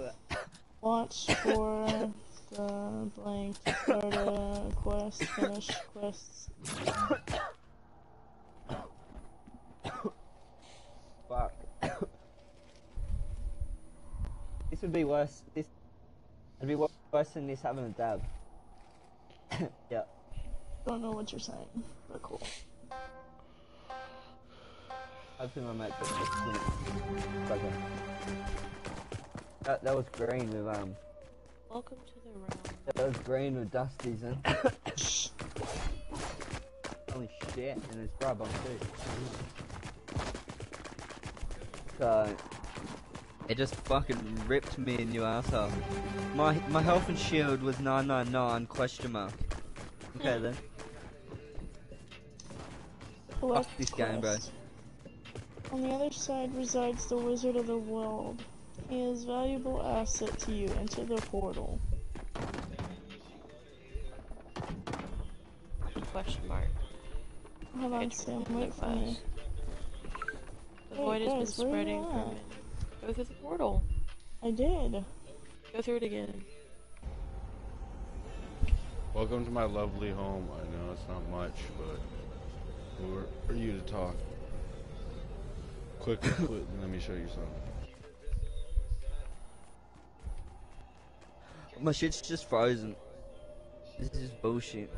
B: Watch for the blank to start a quest. Finish quests.
G: Fuck. this would be worse. This would be worse than this having a dab. yeah.
B: Don't know what you're saying, but cool.
G: Hopefully my mate puts this in. Okay. That that was green with um.
C: Welcome to the round.
G: That was green with Dusty's and. Holy shit! And it's grub on too. So
D: It just fucking ripped me a new asshole. My my health and shield was 999 question mark. Okay then.
B: Collect
D: this game, bro.
B: On the other side resides the Wizard of the World. He is valuable asset to you. Enter the portal.
C: Question mark.
B: Hold on,
C: Page
B: Sam. Wait for me.
C: The
B: Hey,
C: void has been
B: guys, where you
C: spreading from it. Go through the portal.
B: I did.
C: Go through it again.
A: Welcome to my lovely home. I know it's not much, but who are, are you to talk? Quick, quick, let me show you something.
D: My shit's just frozen. This is bullshit.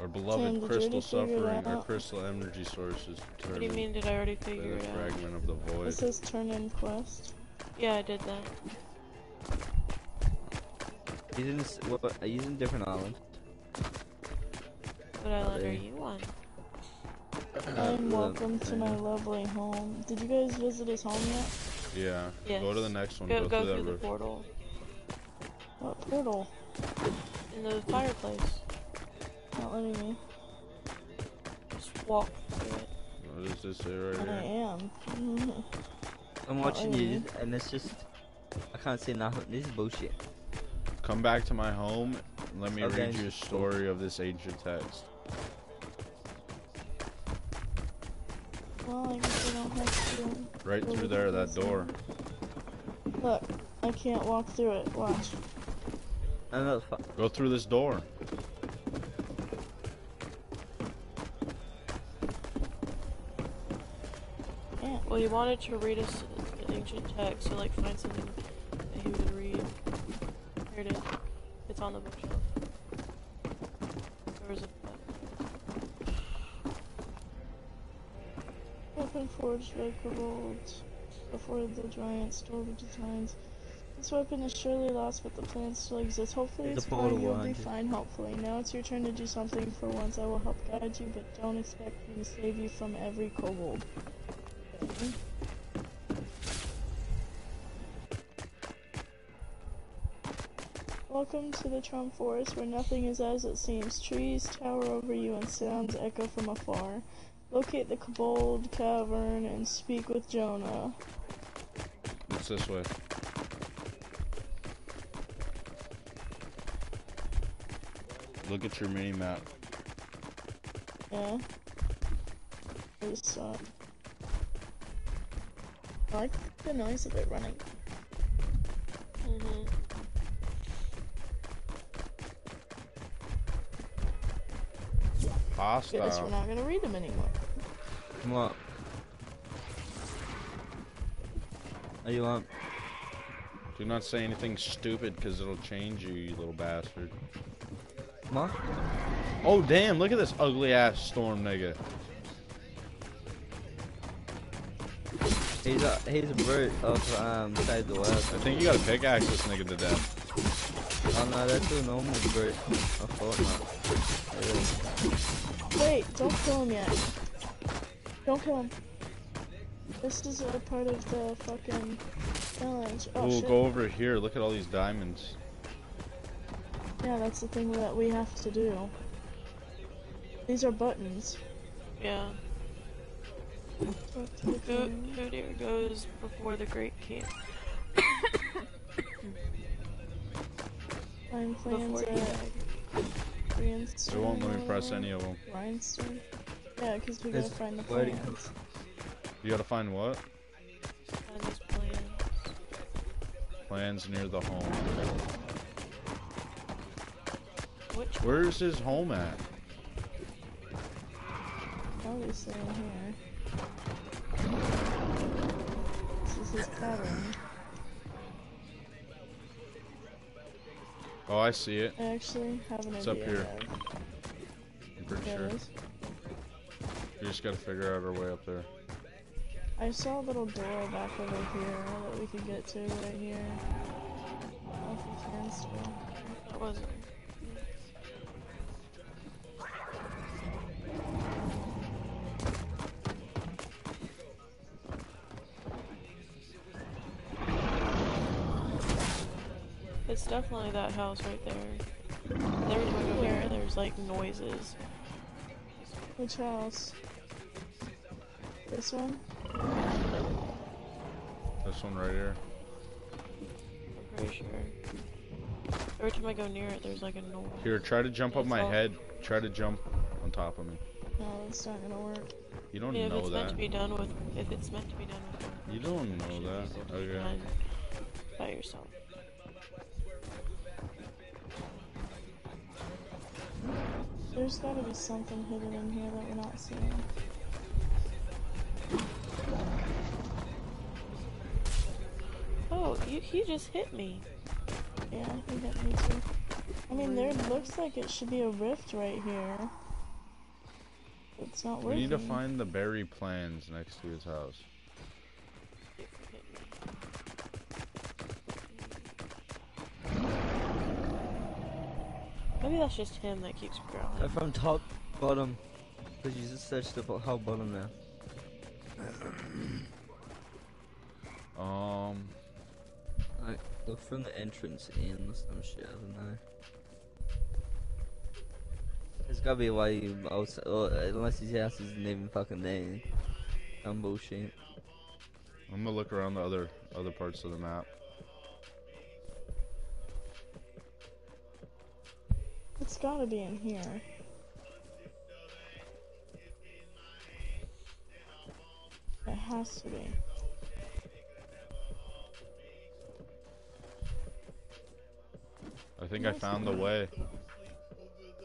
A: Our beloved
B: Tim, did you
A: crystal suffering,
B: that
A: our
B: out?
A: crystal energy sources
C: What do you mean? Did I already figure it out?
A: fragment of the void.
B: This says turn in quest.
C: Yeah, I did that.
D: He's in this, what, what- he's in a different island.
C: What island are
D: Okay.
C: you on?
B: I'm
D: Uh,
B: welcome to my lovely home. Did you guys visit his home yet?
A: Yeah.
C: Yes.
A: Go to the next one.
C: Go,
A: Go,
C: go
A: through
C: through
A: that
C: the
A: roof.
C: portal.
B: What portal?
C: In the fireplace.
B: Not letting me.
C: Just walk through it.
A: What does this say right
B: And I am.
D: I'm watching you, and it's just, I can't see nothing. This is bullshit.
A: Come back to my home. and Let me
D: Okay.
A: read you a story of this ancient text.
B: Well, I guess I don't have to.
A: Right through there, that door.
B: Look, I can't walk through it. Watch.
D: And that's fu-
A: Go through this door.
B: Yeah.
C: Well, you wanted to read us an ancient text, so like find something that he would read. Here it is. It's on the bookshelf. There was a
B: Open forged records before the giant of the times. This weapon is surely lost, but the plan still exists. Hopefully it's fine. You'll be fine, hopefully. Now it's your turn to do something for once. I will help guide you, but don't expect me to save you from every kobold. Okay. Welcome to the Trump Forest, where nothing is as it seems. Trees tower over you and sounds echo from afar. Locate the Kobold Cavern and speak with Jonah.
A: It's this way. Look at your mini map.
B: Yeah. There's, uh, I like the noise of it running.
C: Mm-hmm.
B: Guess we're not gonna read them anymore.
D: Come on. Are you on?
A: Do not say anything stupid because it'll change you, you little bastard.
D: Come on.
A: Oh damn! Look at this ugly ass storm nigga.
D: He's a he's a bird of um side the web.
A: I think you gotta pickaxe this nigga to death.
D: Oh no, that's a normal bird. I thought not.
B: Wait, don't kill him yet. Don't kill him. This is a part of the fucking challenge. Oh
A: we'll
B: shit.
A: go over here. Look at all these diamonds.
B: Yeah, that's the thing that we have to do. These are buttons.
C: Yeah.
B: Talk to
C: Who, who dare goes before the great king?
B: Find plans
C: Before he
B: at
A: It won't let me press any of them.
B: Rhinestone? Yeah, because we gotta
D: There's
B: find the
D: wording.
B: plans.
A: You gotta find what?
C: Find his plan.
A: Plans near the home.
C: Which
A: Where's his home at?
B: Probably staying here. This is his cabin.
A: Oh, I see it.
B: I actually have an
A: It's up here.
B: of-
A: I'm pretty
B: There
A: sure.
B: it is.
A: We just gotta figure out our way up there.
B: I saw a little door back over here that we could get to right here. Oh, if we can still.
C: that wasn't. It's definitely that house right there. Every time I go near it, there's like noises.
B: Which house? This one?
A: This one right here.
C: I'm pretty sure. Every time I go near it, there's like a noise.
A: Here, try to jump up my
C: all-
A: head. Try to jump on top of me.
B: No, that's not gonna work.
A: You don't
C: Yeah, if
A: know
C: it's meant
A: that.
C: to be done with, if it's meant to be done with,
A: You don't know that.
C: use it to
A: oh,
C: Okay. by yourself.
B: There's gotta be something hidden in here that we're not seeing.
C: He just hit me.
B: Yeah, I he hit me too. I mean, there looks like it should be a rift right here. It's not working.
A: We need to find the berry plans next to his house.
C: Maybe that's just him that keeps
D: Go
C: growling.
D: from top, bottom. Because you just searched the bo- whole bottom there.
A: Um,
D: Like, look from the entrance in or some shit, I don't know. There's gotta be a way you also, or, uh, unless his house isn't even fucking there. Some bullshit.
A: I'm gonna look around the other other parts of the map.
B: It's gotta be in here. It has to be.
A: I think I found the way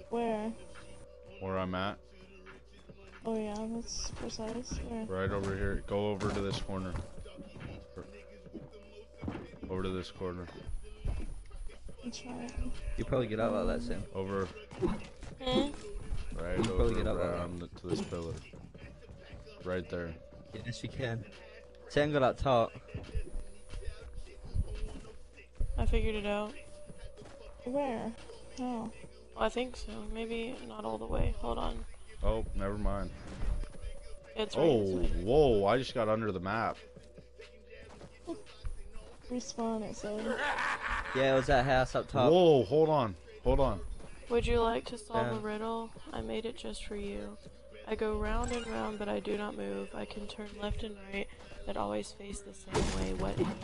B: Where?
A: where I'm at.
B: Oh yeah, that's precise. Where?
A: Right over here. Go over to this corner. Over to this corner.
B: I'm trying.
D: You probably get out like that soon.
A: Over.
C: Hmm?
A: Right
D: You probably
A: over
D: get up like that.
A: around to this pillar. Right there.
D: Yes, you can. Sam got up top.
C: I figured it out.
B: Where? Oh.
C: I think so. Maybe not all the way. Hold on.
A: Oh, never mind.
C: It's right
A: Oh,
C: this way.
A: whoa! I just got under the map.
B: Respawn, it said.
D: Yeah, it was that house up top.
A: Whoa! Hold on. Hold on.
C: Would you like to solve
D: Yeah.
C: a riddle? I made it just for you. I go round and round, but I do not move. I can turn left and right, but always face the same way. What am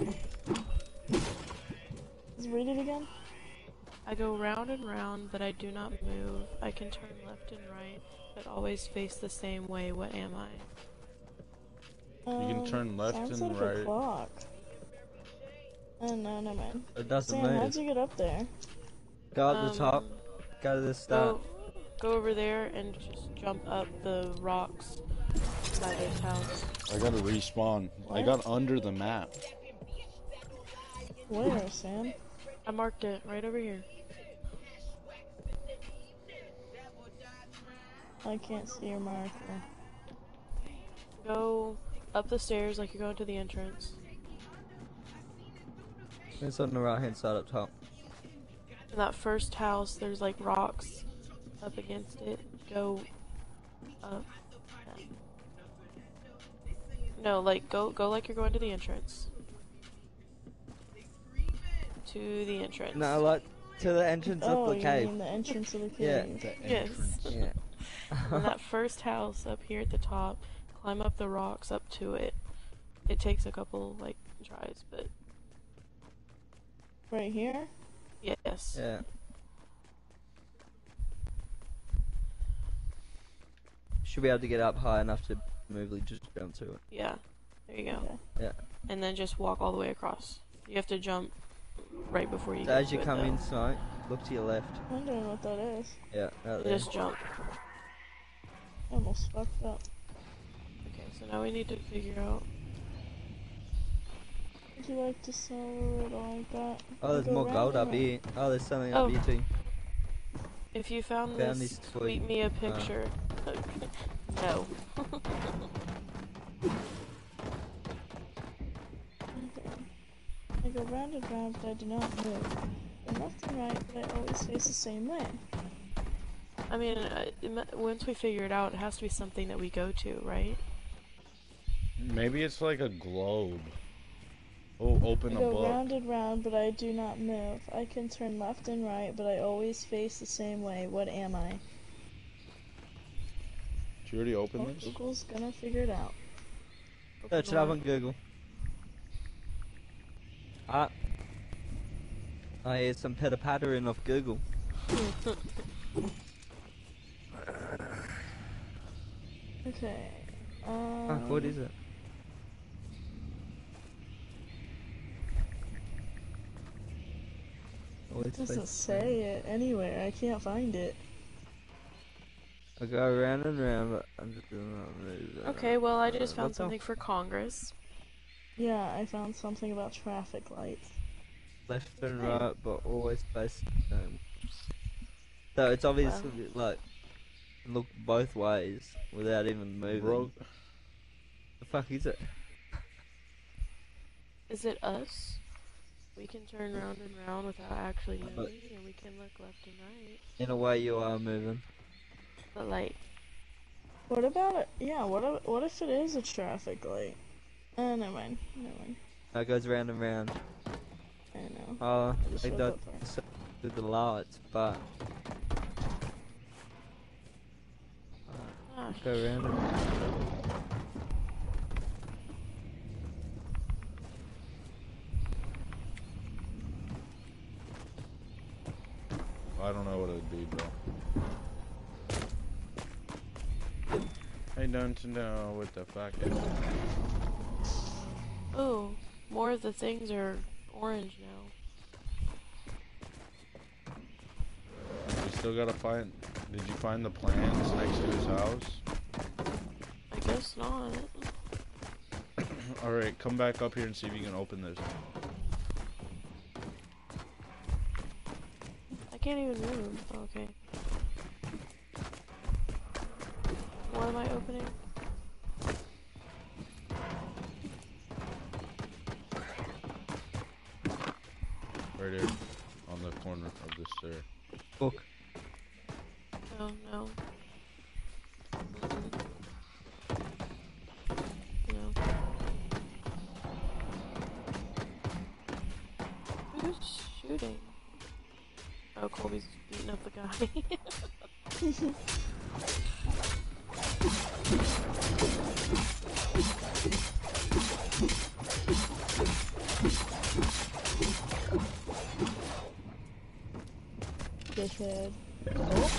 C: I?
B: Just read it again.
C: I go round and round, but I do not move. I can turn left and right, but always face the same way. What am I?
A: You can
B: Um,
A: turn left
B: sounds
A: and
B: like
A: right.
B: A clock. Oh no, never mind.
D: It doesn't
B: Sam, how'd you get up there?
D: Go up the top.
C: Um,
D: Go to the start.
C: Go, go over there and just jump up the rocks by this house.
A: I gotta respawn. I got under the map.
B: Where, Sam?
C: I marked it right over here.
B: I can't see your marker.
C: Go up the stairs like you're going to the entrance.
D: It's on the right hand side up top.
C: In that first house, there's like rocks up against it. Go up. No, like go go like you're going to the entrance. To the entrance.
D: No, like to the entrance
B: Oh,
D: of the oh,
B: you
D: cave.
B: mean the entrance of the
D: Yeah.
B: cave?
A: The
C: Yes.
D: Yeah.
C: In that first house up here at the top, climb up the rocks up to it. It takes a couple like tries, but
B: Right here?
C: yes.
D: yeah. Should be able to get up high enough to smoothly just jump to it.
C: Yeah. There you go.
B: Okay.
D: Yeah.
C: And then just walk all the way across. You have to jump right before you
D: So
C: get
D: as you
C: to it,
D: come
C: though.
D: in sight, look to your left.
B: Wondering what that is.
D: Yeah, right
C: Just jump.
B: I almost fucked up.
C: Okay, so now we need to figure out.
B: Would you like to sell it like that?
D: Oh, there's more gold
B: and
D: up
B: round.
D: here. Oh, there's something
C: Oh.
D: up here too.
C: If you found,
D: Found
C: this,
D: this
C: tweet
D: tweet.
C: me a
D: Uh.
C: picture. no.
B: I go round and round, but I do not move. Go left and right, but I always face the same way.
C: I mean, uh, it mu- once we figure it out, it has to be something that we go to, right?
A: Maybe it's like a globe. Oh, open
B: I
A: a
B: go
A: book.
B: round and round, but I do not move. I can turn left and right, but I always face the same way. What am I?
A: Did you already open
B: Well,
A: this?
B: Google's gonna figure it out.
D: Search it up on Google. Ah. I hear some pitter pattering of Google.
B: Okay. Um,
D: Ah, what is it? Oh,
B: It doesn't
D: based-
B: say it anywhere. I can't find it.
D: I go round and round, but I'm just doing that.
C: Okay, well, I just
D: Uh,
C: found
D: what the
C: something for Congress.
B: Yeah, I found something about traffic lights.
D: Left and right, but always face the same. So it's obviously like look both ways without even moving.
A: Bro,
D: The fuck is it?
C: Is it us? We can turn round and round without actually
D: But-
C: moving, and we can look left and right.
D: In a way, you are moving.
C: But like,
B: What about it? Yeah, what if, what if it is a traffic light? Uh, never mind. Never mind.
D: That goes round and round.
B: I know.
D: Oh,
B: I just
D: they don't
B: that part.
D: s- do the lights, but
C: ah,
D: go round and.
A: I don't know what it'd be, bro. I don't know what the fuck is.
C: oh, more of the things are orange now.
A: We still gotta find. Did you find the plans next to his house?
C: I guess not.
A: Alright, come back up here and see if you can open this.
C: I can't even move. Oh, okay. What am I opening?
A: Right here. On the corner of the stair.
D: Book.
C: Oh no. No. Who's shooting? Oh, Colby's beating up the guy.
B: Dickhead.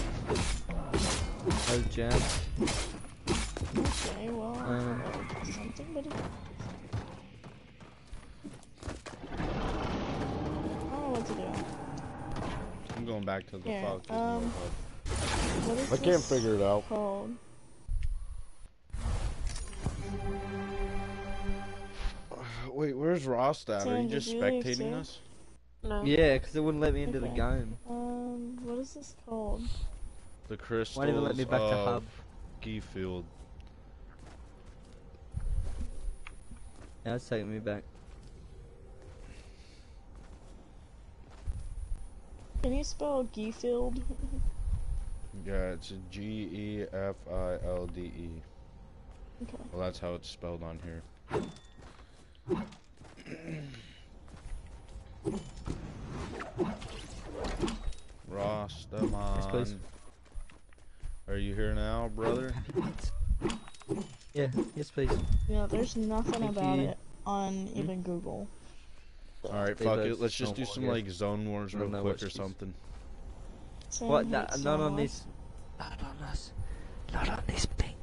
D: Oh, jam.
B: Okay, well, I
D: Um.
B: don't know something, but it... I don't know what to do.
A: I'm going back to the
B: Here,
A: fuck.
B: um, What is
A: I can't figure it out.
B: called?
A: Wait, where's Ross at? Are you just spectating
B: too?
A: us?
C: No.
D: Yeah, because it wouldn't let me into the game.
B: Um, Um, what is this called?
A: The crystals
D: Won't even let me back to
A: of
D: hub.
A: Geefield.
D: Yeah, it's taking me back.
B: Can you spell Geefield?
A: Yeah, it's G E F I L D E.
B: Okay.
A: Well, that's how it's spelled on here. Ross, come
D: please.
A: on. Are you here now, brother?
D: Yeah, yes please.
B: Yeah, there's nothing
D: Thank
B: about
D: you.
B: it on hmm? even Google.
A: Alright,
D: Leave
A: fuck
D: those
A: it. Let's just do some
D: Wars.
A: like Zone Wars real quick or
D: she's-
A: something.
B: Sam
D: What?
B: hates
D: Nah, not on
B: Wars.
D: this. Not on us. Not on this thing.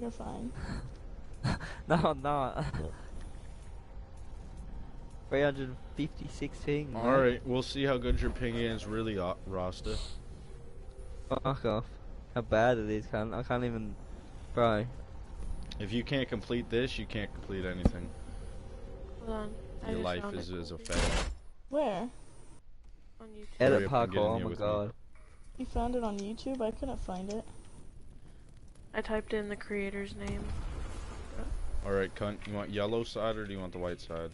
B: You're fine.
D: No, I'm not. 356 ping. man.
A: Alright, we'll see how good your ping is really, uh, Rasta.
D: Fuck off. How bad it is, can't I can't even. Bro.
A: If you can't complete this, you can't complete anything.
C: Hold on. I
A: Your
C: just
A: life
C: found
A: is,
C: it.
A: is a fail.
B: Where?
C: On YouTube.
D: Edit
A: Hurry up and get in
D: parkour, oh my
A: with me.
D: god.
B: You found it on YouTube? I couldn't find it.
C: I typed in the creator's name.
A: Alright, cunt. You want yellow side or do you want the white side?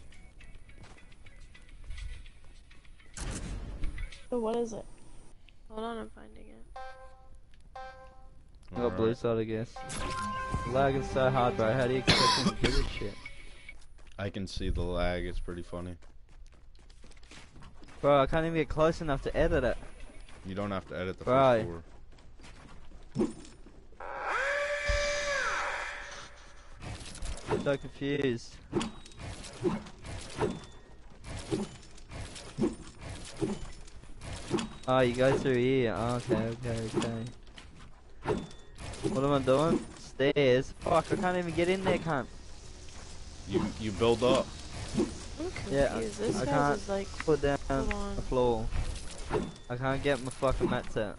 B: So what is it?
C: Hold on, I'm finding it.
D: I got blue
A: Alright.
D: side, I guess. Lagging so hard, bro. How do you expect me to do this shit?
A: I can see the lag. It's pretty funny.
D: Bro, I can't even get close enough to edit it.
A: You don't have to edit the
D: Right.
A: first four.
D: I'm so confused. Oh, you go through here. Oh, okay, okay, okay. What am I doing? Stairs. Fuck, I can't even get in there, cunt.
A: You you build up.
C: I'm
D: Yeah,
C: confused. this
D: I can't
C: is like.
D: Put down the floor. I can't get my fucking mats out.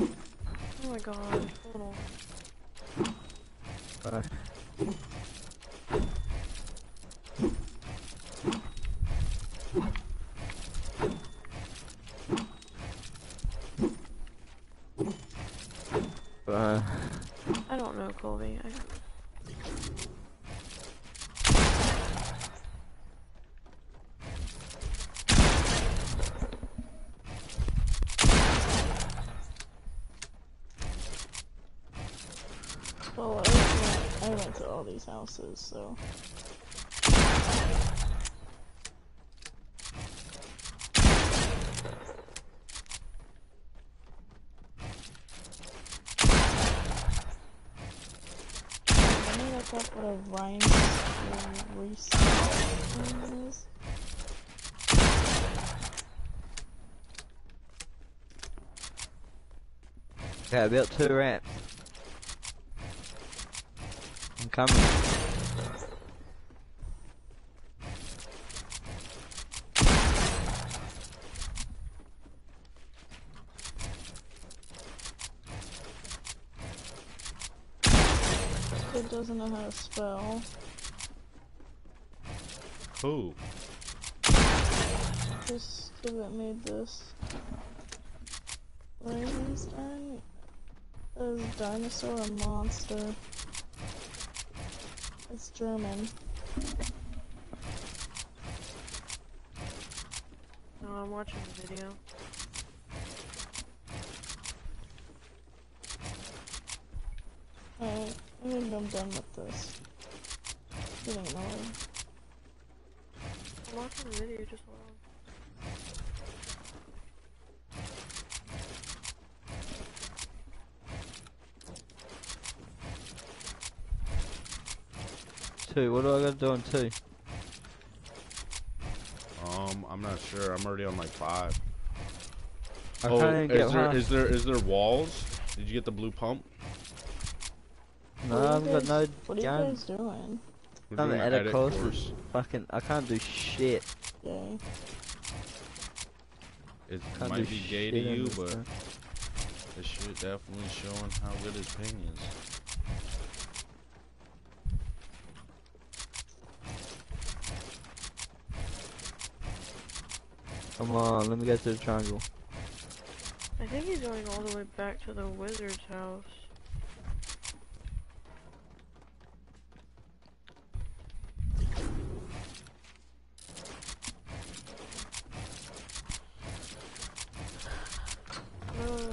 C: Oh my god. Hold on.
D: Bro. Bro.
C: I don't know, Colby. I...
B: Well, I went to all these houses, so. Let me look up what a rhyme is.
D: I built two ramps. I'm coming.
B: It doesn't know how to spell.
A: Who?
B: This kid that made this. Frankenstein? Is dinosaur a monster? It's German.
C: No, I'm watching the video.
B: Alright, I think I'm done with this. Getting annoying.
C: I'm watching the video, just hold on.
D: Two. What do I gotta do on two?
A: Um, I'm not sure. I'm already on like five.
D: I
A: oh,
D: can't get
A: is there
D: half.
A: is there is there walls? Did you get the blue pump?
D: No,
B: What are
D: I've
B: you
D: got no
B: guys- What are you
D: gun.
B: guys doing?
A: We're
D: Trying to
A: doing an
D: edit
A: edit
D: courses.
A: course.
D: Fucking, I can't do shit.
B: Yay.
A: it
D: Can't
A: might be gay to
D: shit in
A: you,
D: this,
A: but
D: man.
A: this shit definitely showing how good his ping is.
D: Come on, let me get to the triangle.
C: I think he's going all the way back to the wizard's house. No.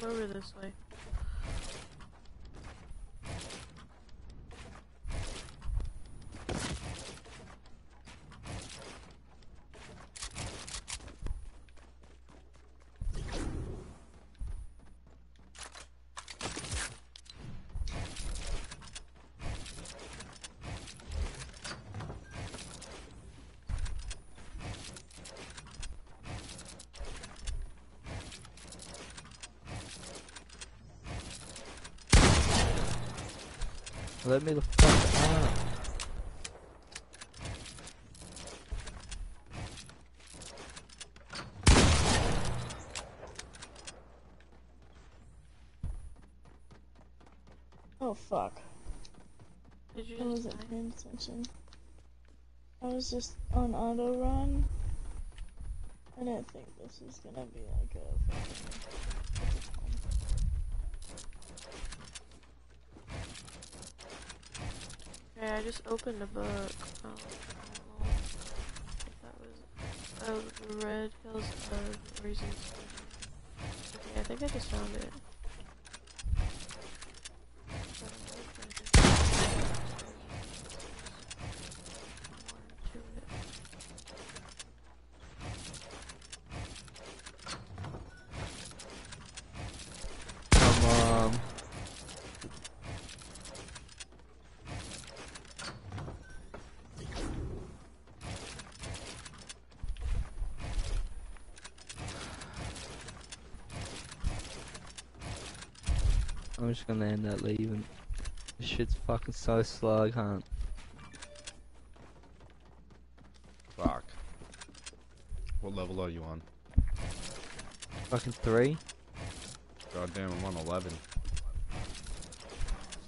C: Come over this way.
D: Let me the fuck out.
B: Oh fuck.
C: Did you
B: I
C: just
B: wasn't
C: die?
B: paying attention. I was just on auto run. I didn't think this was gonna be like a fucking.
C: Yeah, I just opened a book. Oh, that was. Oh, the Red Hills of Reasons. Okay, I think I just found it. More to it.
D: Come on. I'm just gonna end up leaving. This shit's fucking so slow, I can't.
A: Fuck. What level are you on?
D: Fucking three?
A: Goddamn, I'm on 11.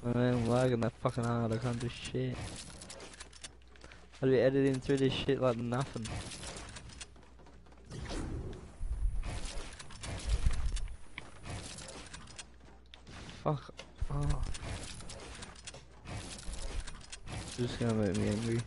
D: So I'm lagging that fucking hard, I can't do shit. I'd be editing through this shit like nothing. Fuck. Oh. Is gonna make me angry.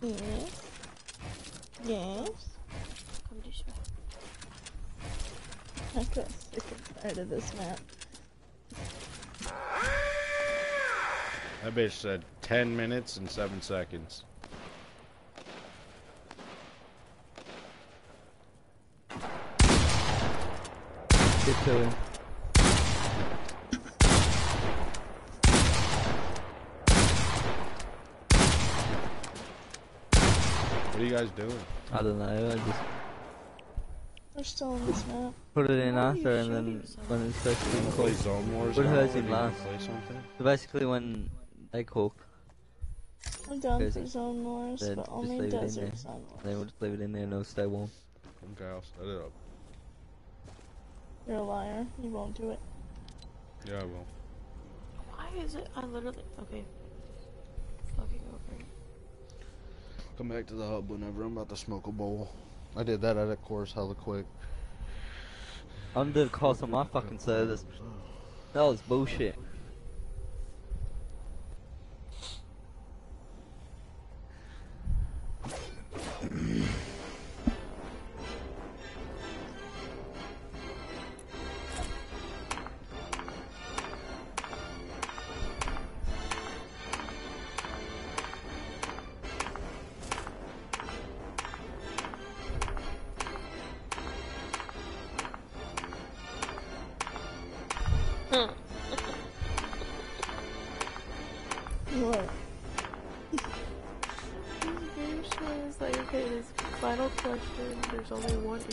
B: Yes. Yes.
C: Come this way.
B: I got sick and tired of this map.
A: That bitch said 10 minutes and 7 seconds.
D: Get to him.
A: What are you guys doing?
D: I don't know. I just
B: We're still on this map.
D: put it in
C: Why
D: after, and then
C: yourself?
D: when it's supposed to be
A: Play
D: cooked.
A: Zone Wars
D: What
A: now?
D: hurts
A: Or
D: him
A: do you
D: last?
A: Play something?
D: So basically, when they cook,
B: We're done for Zone Wars, but
D: just
B: only
D: leave it in
B: Desert
D: there.
B: Zone Wars.
D: they will just leave it in there and it'll stay warm.
A: Okay, I'll set it up.
B: You're a liar. You won't do it.
A: Yeah, I will.
C: Why is it? I literally. Okay. Fucking over. it.
A: Come back to the hub whenever I'm about to smoke a bowl. I did that at a course hella quick.
D: I'm doing calls on my fucking service. That was bullshit.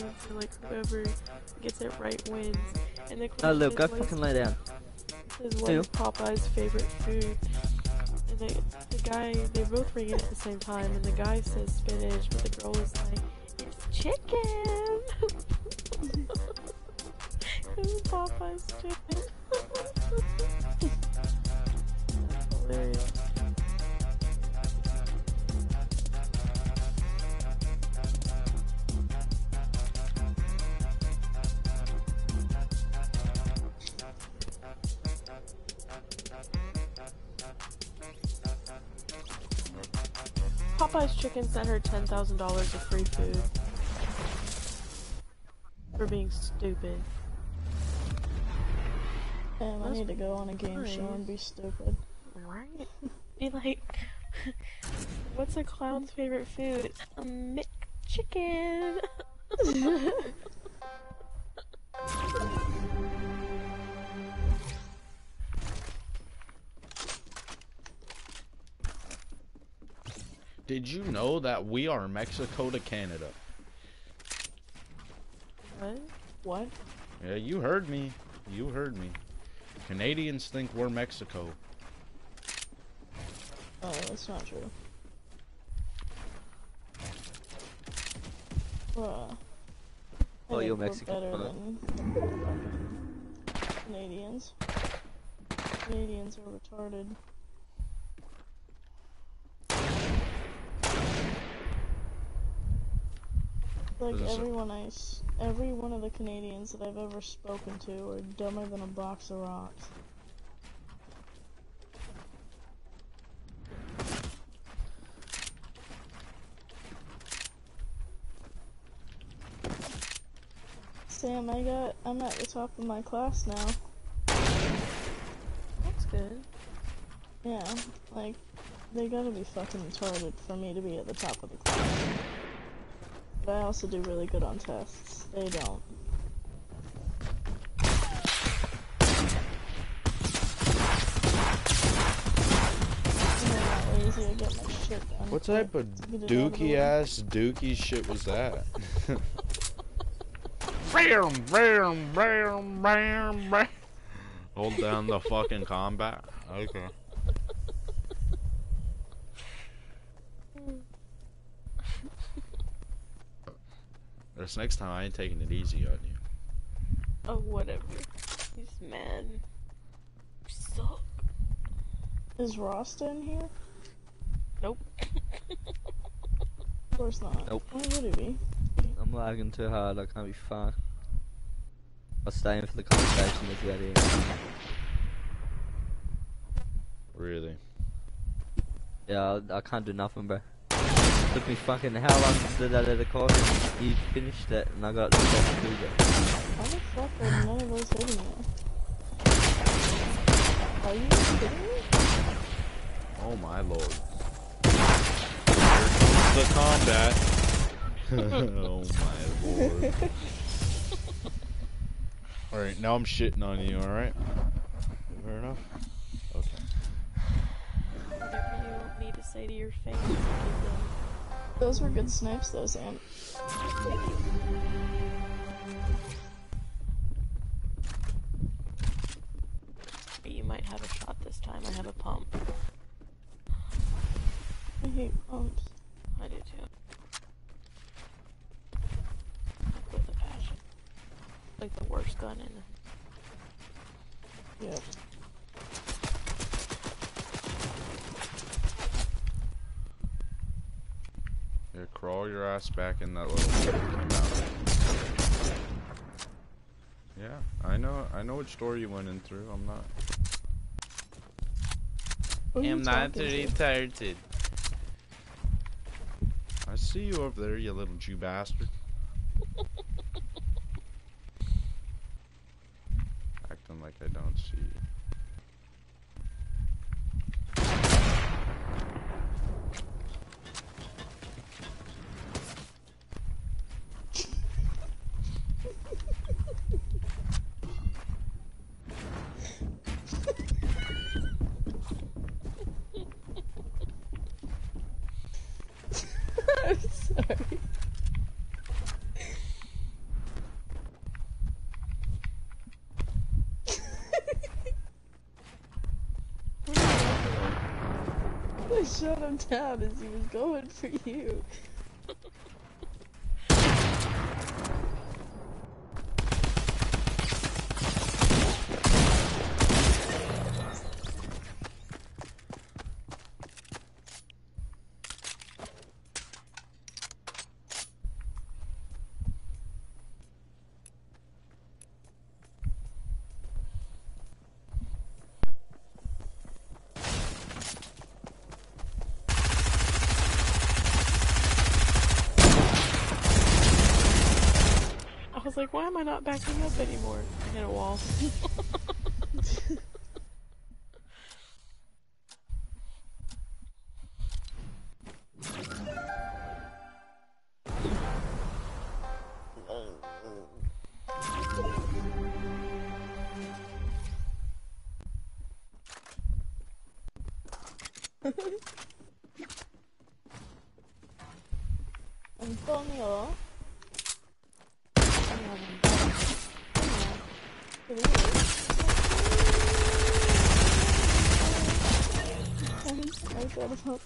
C: Only one like whoever gets it right wins. And the question
D: Luke,
C: is,
D: go fucking lay down.
C: This is what is Popeye's favorite food? And they, the guy, they both ring it at the same time, and the guy says spinach, but the girl is like, it's chicken! Popeye's chicken. Chicken sent her ten thousand dollars of free food for being stupid.
B: Damn, I need to go on a game show and be stupid.
C: Right? Be like, what's a clown's favorite food? A McChicken.
A: Did you know that we are Mexico to Canada?
C: what?
B: What?
A: Yeah, you heard me. You heard me. Canadians think we're Mexico.
B: Oh, that's not true. Bruh. I
D: Oh, you're Mexican,
B: better than Canadians. Canadians are retarded. Like
A: What is it?
B: everyone I, s- every one of the Canadians that I've ever spoken to are dumber than a box of rocks. Sam, I got, I'm at the top of my class now.
C: That's good.
B: Yeah, like, they gotta be fucking retarded for me to be at the top of the class. But I also do really good on tests. They don't. And I'm not lazy, I get my shit done.
A: What type of
B: Let's get it out of the
A: dookie ass dookie shit was that? Bam, bam, bam, bam, bam. Hold down the fucking combat. Okay. This next time I ain't taking it easy on you.
C: Oh, whatever. He's mad. You suck.
B: Is Rasta in here?
C: Nope.
B: Of course not.
D: Nope.
B: Why would he be?
D: I'm lagging too hard, I can't be fucked. I'll stay in for the conversation with you out here.
A: Really.
D: Yeah, I, I can't do nothing, bro.
G: Took me fucking how long did I let it course and you finished it and I got the best cougar.
B: How the fuck are none of those hitting you? Are you kidding me?
A: Oh my lord.
F: The combat.
A: oh my lord.
F: Alright, now I'm shitting on you, alright? Fair enough? Okay.
C: Whatever you want me to say to your face.
B: Those were good snipes though, Sam.
C: You might have a shot this time. I have a pump.
B: I hate pumps.
C: I do too. Like with a passion. Like the worst gun in.
B: Yep.
A: Yeah, crawl your ass back in that little mountain. Yeah, I know I know which door you went in through. I'm not
B: Who are you
F: I'm not
B: talking to?
F: retarded.
A: I see you over there, you little Jew bastard. Acting like I don't see you.
B: I'm sorry. I shut him down as he was going for you.
C: Not backing up anymore? I hit a wall.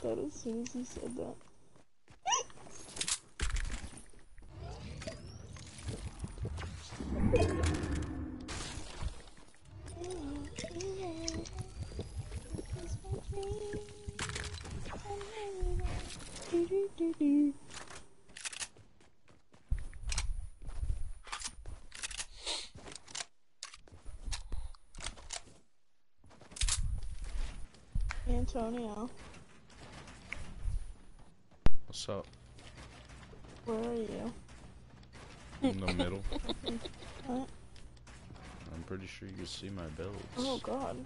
B: that as soon as you said that. Antonio,
A: What's up?
B: where are you?
A: In the middle.
B: What?
A: I'm pretty sure you can see my builds.
B: Oh god.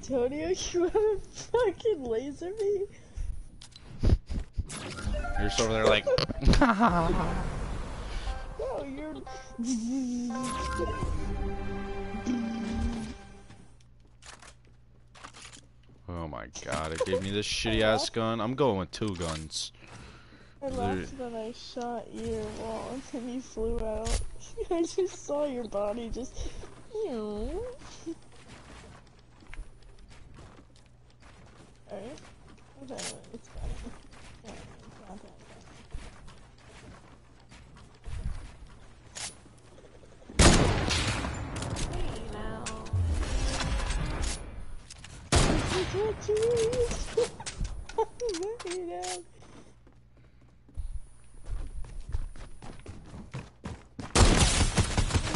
B: Antonio, you wanna fucking laser me?
A: You're just over there like,
B: No, you're.
F: Oh my god, it gave me this shitty ass gun. I'm going with two guns.
B: I laughed that I shot your wall and you flew out. I just saw your body just. Jeez. Hey, now.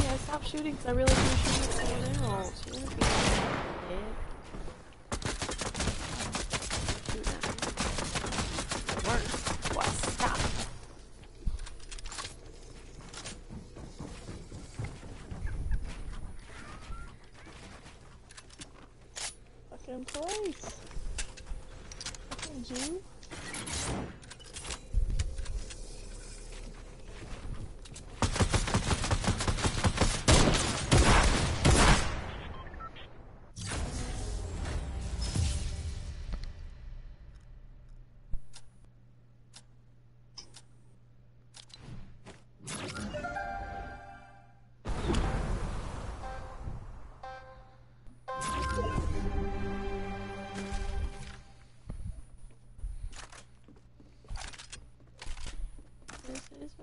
C: Yeah, stop shooting 'cause I really do shoot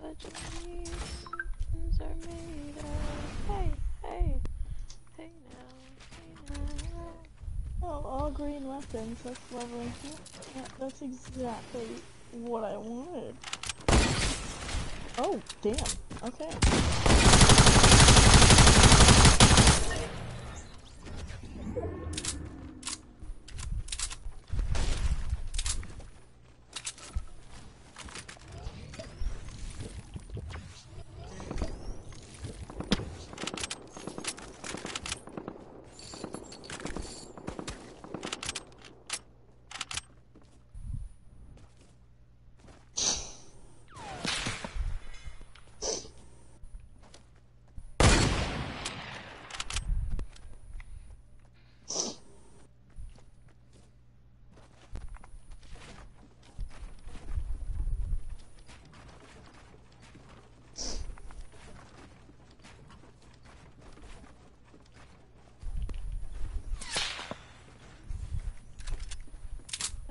C: Hey, hey, hey now, hey now.
B: Oh, all green weapons. That's lovely. Yeah, that's exactly what I wanted. Oh, damn. Okay.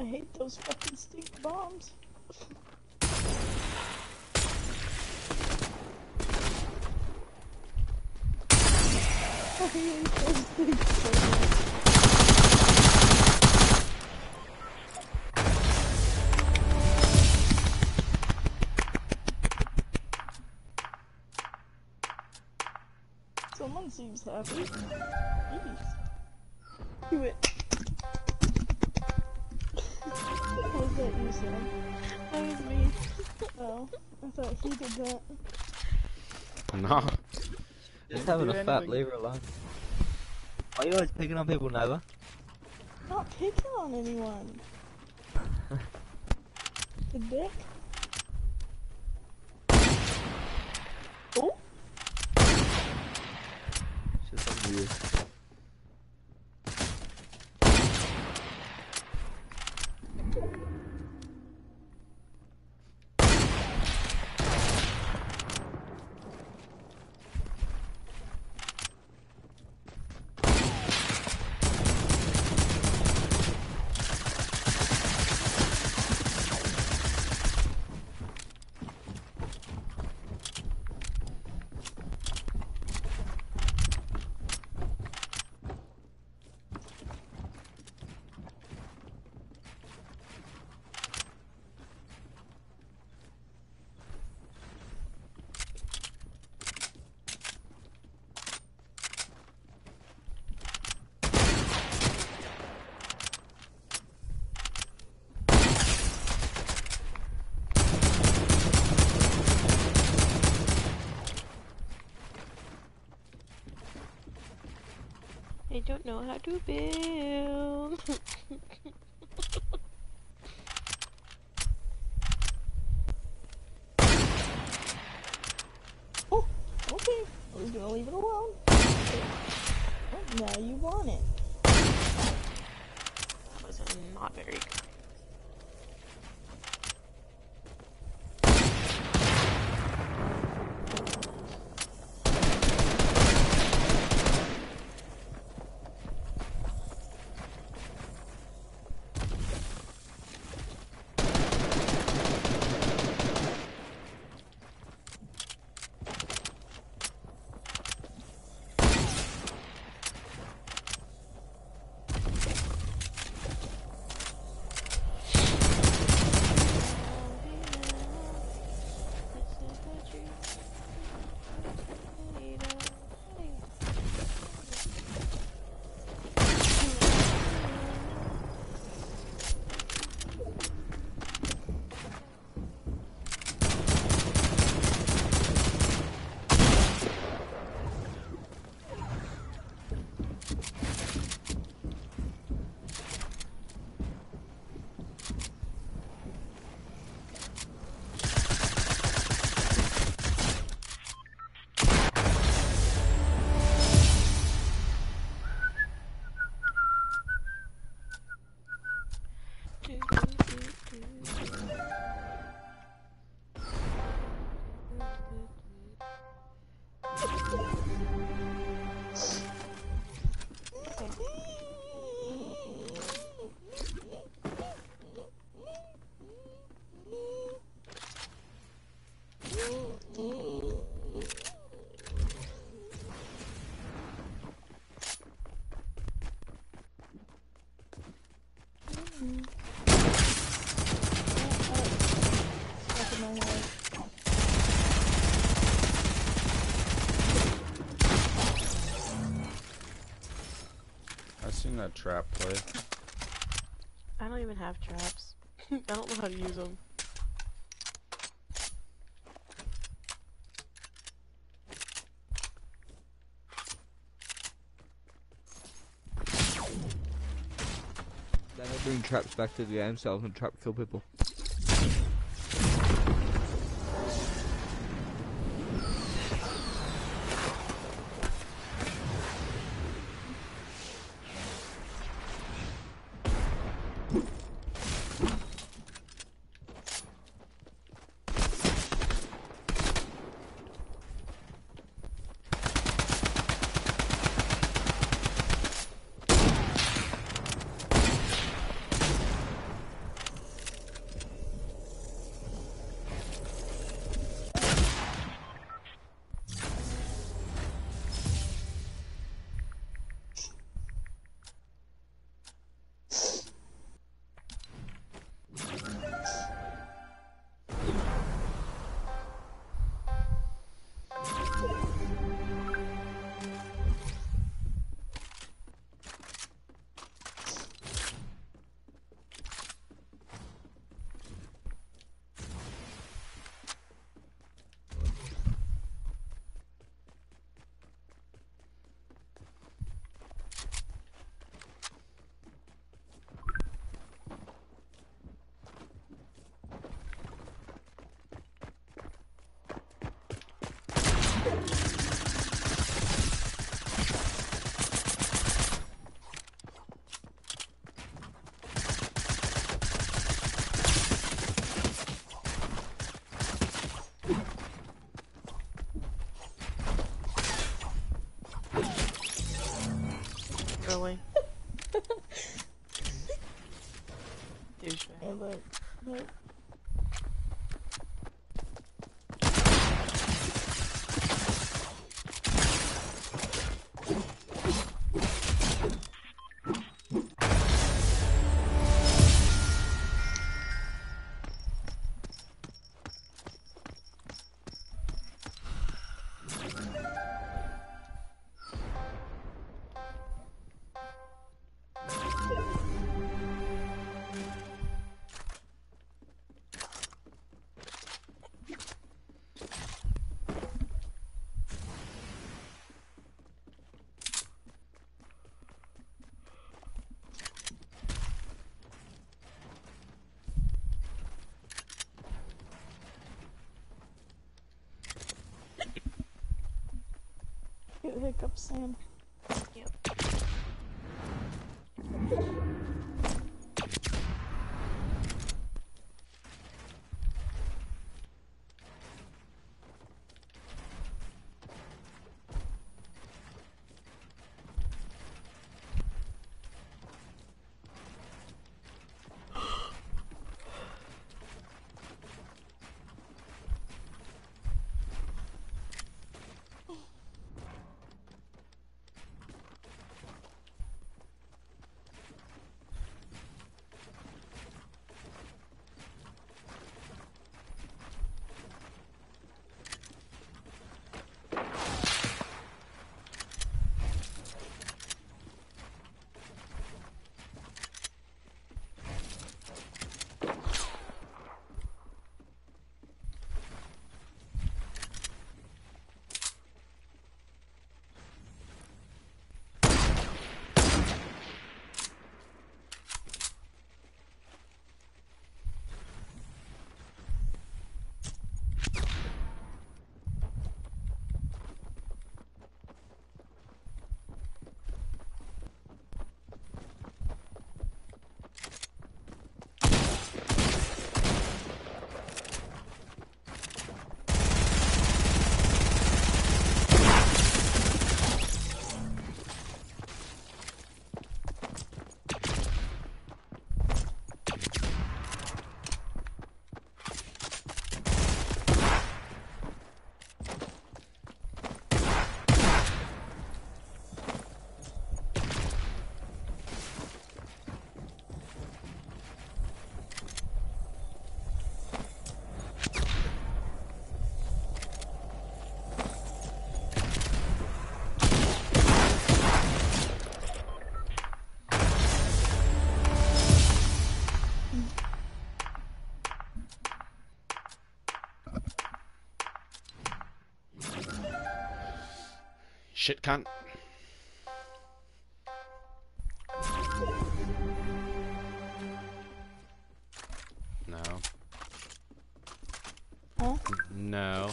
B: I hate those fucking stink bombs. I hate those so much. Someone seems happy. Jeez. Do it. I thought he did that.
F: Nah.
G: Just having a fat,
A: anything.
G: leave her alone. Why are you always picking on people, Nova?
B: Not picking on anyone. the dick. Oh,
G: She's on you.
C: I don't know how to build. that
F: trap play.
C: I don't even have traps. I don't know how to use them.
D: Traps back to the game so I can trap kill people.
C: Really? Douchebag.
B: Yeah, but, but hiccups, Sam.
A: Shit cunt. No.
B: Huh?
A: No.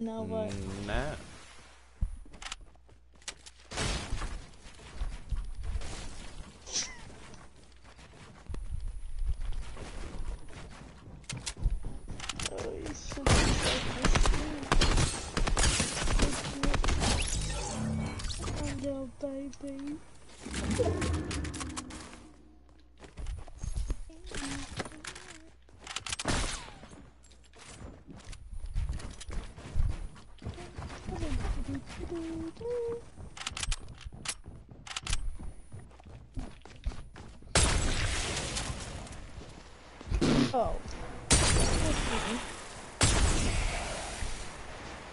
B: No, what?
A: Nah.
B: Oh.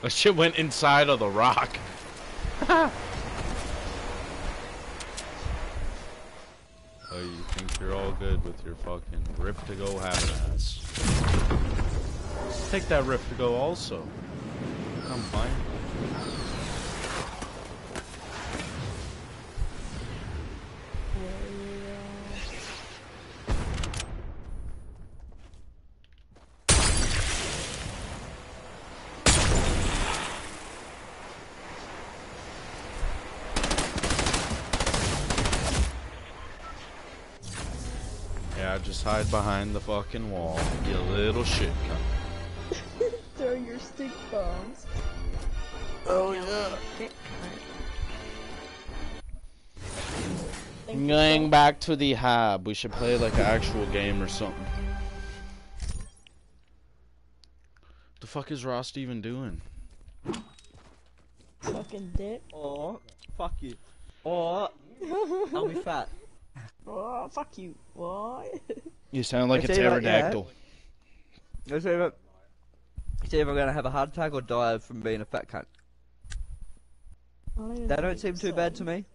A: That shit went inside of the rock. oh, you think you're all good with your fucking rip to go have ass. Take that rip to go also. I'm fine. Yeah, just hide behind the fucking wall, you little shit cunt.
B: Throw your stick bombs.
A: Oh yeah.
C: Dick
B: Thank you
A: Going back to the hab, we should play like an actual game or something. The fuck is Rost even doing?
B: Fucking dick.
D: Or, fuck you. Oh, I'll be fat.
B: Oh, fuck you. What?
A: You sound like a
D: It's either- yeah.
A: pterodactyl.
D: It's either, it's either gonna have a heart attack or die from being a fat cunt.
B: I don't
D: That don't seem too bad to
B: said.
D: me.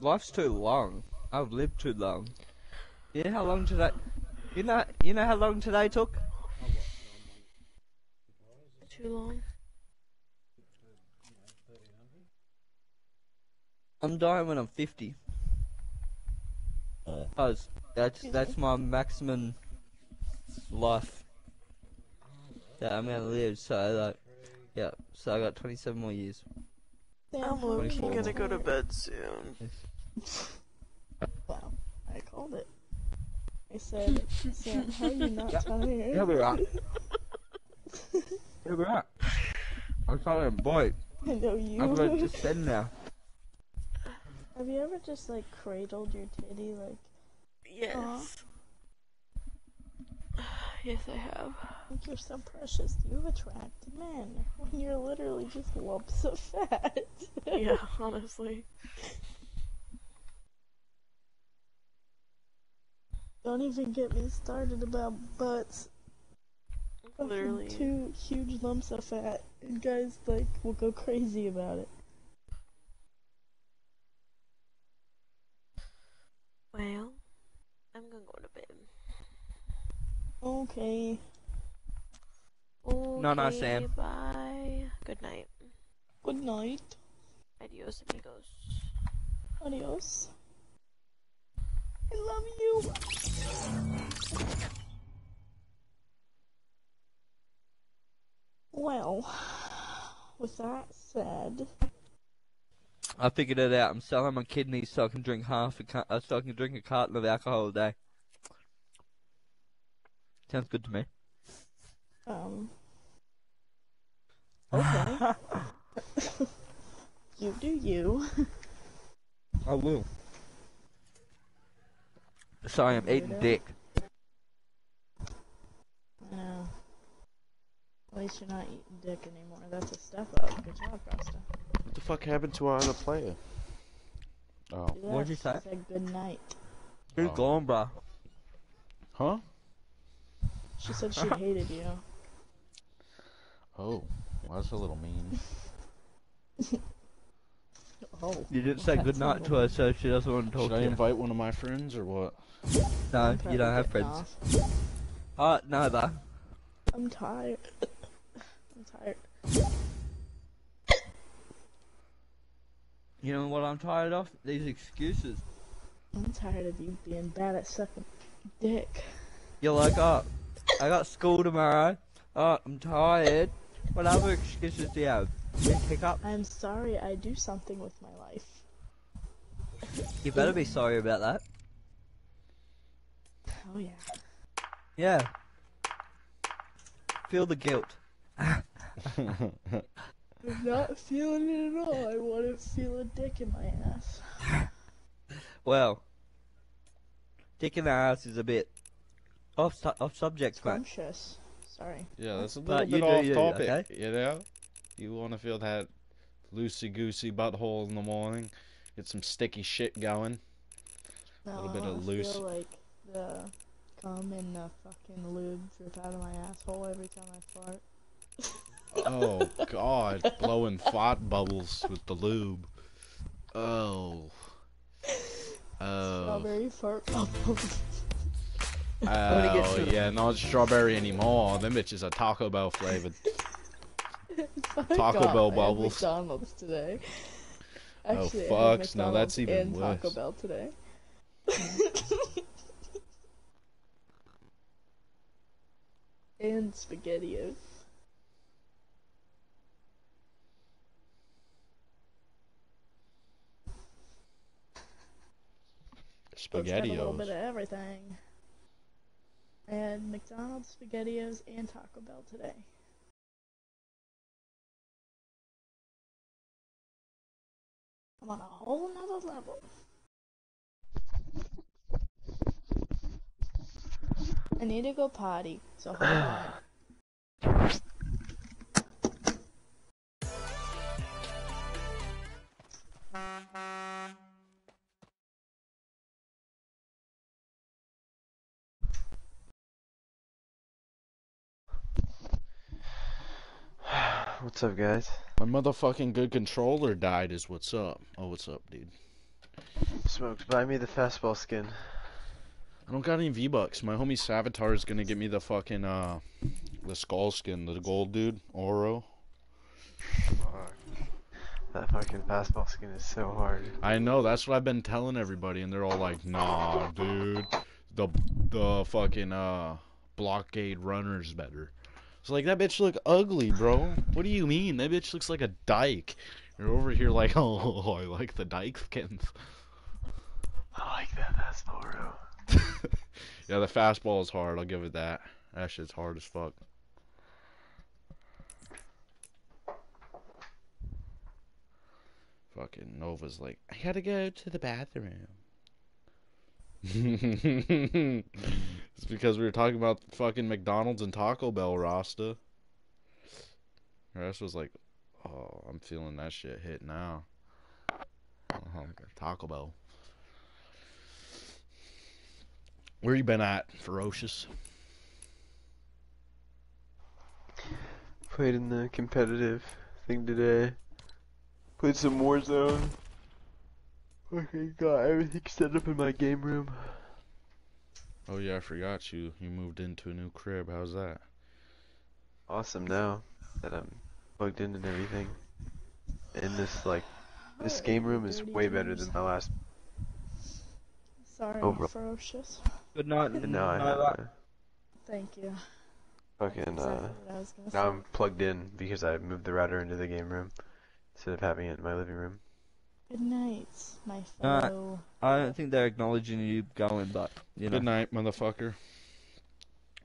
D: Life's too long. I've lived too long. Yeah, how long today? You know, you know how long today took?
C: Too long.
D: I'm dying when I'm 50. Cause that's that's my maximum life that I'm gonna live. So like, yeah. So I got 27 more years.
C: I'm
B: looking
C: low-key
B: you
C: gonna go to bed soon.
B: Wow, I called it. I said, Sam, how are you not tired?
D: Yeah, we're right. Yeah, we're right. I'm sorry, boy.
B: I know you.
D: I'm going to send now.
B: Have you ever just like cradled your titty like
C: Yes. Yes, I have.
B: like you're so precious? You attract men when you're literally just lumps of fat.
C: Yeah, honestly.
B: Don't even get me started about butts.
C: Literally.
B: two huge lumps of fat, and guys like will go crazy about it.
C: Well, I'm gonna go to bed.
B: Okay.
C: Okay,
D: No, no, Sam.
C: Bye. Good night.
B: Good night.
C: Adios, amigos.
B: Adios. I love you. Well, with that said,
D: I figured it out. I'm selling my kidneys so I can drink half a uh, so I can drink a carton of alcohol a day. Sounds good to me.
B: um, okay. you do you.
D: I will. Sorry, I'm eating dick.
B: Know. At least you're not eating dick anymore. That's a step up. Good job, Rasta.
A: What the fuck happened to our other player? Oh.
B: She
D: What'd you say?
B: Said good night.
D: Who's
A: Oh.
D: gone, bruh?
A: Huh?
B: She said she hated you.
A: Oh. Well, that's a little mean.
B: Oh.
D: You didn't say
B: That's
D: good night to her, so she doesn't want to talk
A: Should
D: to
A: I
D: you.
A: invite one of my friends or what?
D: No, you don't have friends.
B: off.
D: Uh, no, though.
B: I'm tired. I'm tired.
D: You know what I'm tired of? These excuses.
B: I'm tired of you being bad at sucking dick.
D: You're like, oh, I got school tomorrow. Oh, I'm tired. What other excuses do you have? You pick up.
B: I'm sorry I do something with my life.
D: You better be sorry about that.
B: Oh yeah.
D: Yeah. Feel the guilt.
B: I'm not feeling it at all. I want to feel a dick in my ass.
D: Well, dick in the ass is a bit off su- off subject, man.
B: Scrumptious. Sorry.
A: Yeah, that's a little
D: you
A: bit off
D: you,
A: topic.
D: okay?
A: You know, you want to feel that loosey goosey butthole in the morning, get some sticky shit going.
B: No,
A: Little
B: I
A: bit of
B: wanna
A: loose-
B: Feel like the cum and the fucking lube drip out of my asshole every time I fart.
A: Oh God, blowing fart bubbles with the lube. Oh. Oh.
B: Strawberry fart bubbles.
A: Oh yeah, not strawberry anymore. Them bitches are Taco Bell flavored. Taco
B: got-
A: Bell bubbles.
B: McDonald's today.
A: Oh,
B: Actually, I
A: fucks. No, that's
B: McDonald's
A: even
B: and Taco. Bell today. and SpaghettiOs. So a little bit
A: Spaghettios.
B: of everything. I had McDonald's, SpaghettiOs, and Taco Bell today. I'm on a whole nother level. I need to go potty, so hold on.
H: What's up, guys?
A: My motherfucking good controller died. Is what's up? Oh, what's up, dude?
H: Smoked, buy me the fastball skin.
A: I don't got any V bucks. My homie Savitar is gonna get me the fucking uh, the skull skin, the gold dude, Oro.
H: Fuck. That fucking fastball skin is so hard.
A: I know. That's what I've been telling everybody, and they're all like, "Nah, dude, the the fucking uh blockade runner's better." It's like that bitch look ugly, bro. What do you mean? That bitch looks like a dyke. You're over here like, oh, oh, I like the dyke skins.
H: I like that fastball, bro.
A: yeah, the fastball is hard. I'll give it that. That shit's hard as fuck. Fucking Nova's like, I gotta go to the bathroom. It's because we were talking about fucking McDonald's and Taco Bell, Rasta. Rasta was like, oh, I'm feeling that shit hit now. Uh-huh, Taco Bell. Where you been at, Ferocious?
H: Played in the competitive thing today. Played some Warzone. Okay, got everything set up in my game room.
A: Oh yeah, I forgot you. You moved into a new crib. How's that?
H: Awesome now that I'm plugged in and everything. And this like this game room is way better than my last.
B: Sorry,
H: Over.
B: ferocious.
D: Good night.
H: And now I
D: no,
H: have
D: like-
H: a
B: Thank you.
H: fucking
B: Exactly
H: uh.
B: what I was gonna
H: Now
B: say.
H: I'm plugged in because I moved the router into the game room instead of having it in my living room.
B: Good night, my uh,
D: Alright.
B: fellow.
D: I don't think they're acknowledging you going, but you know.
A: Good night, motherfucker.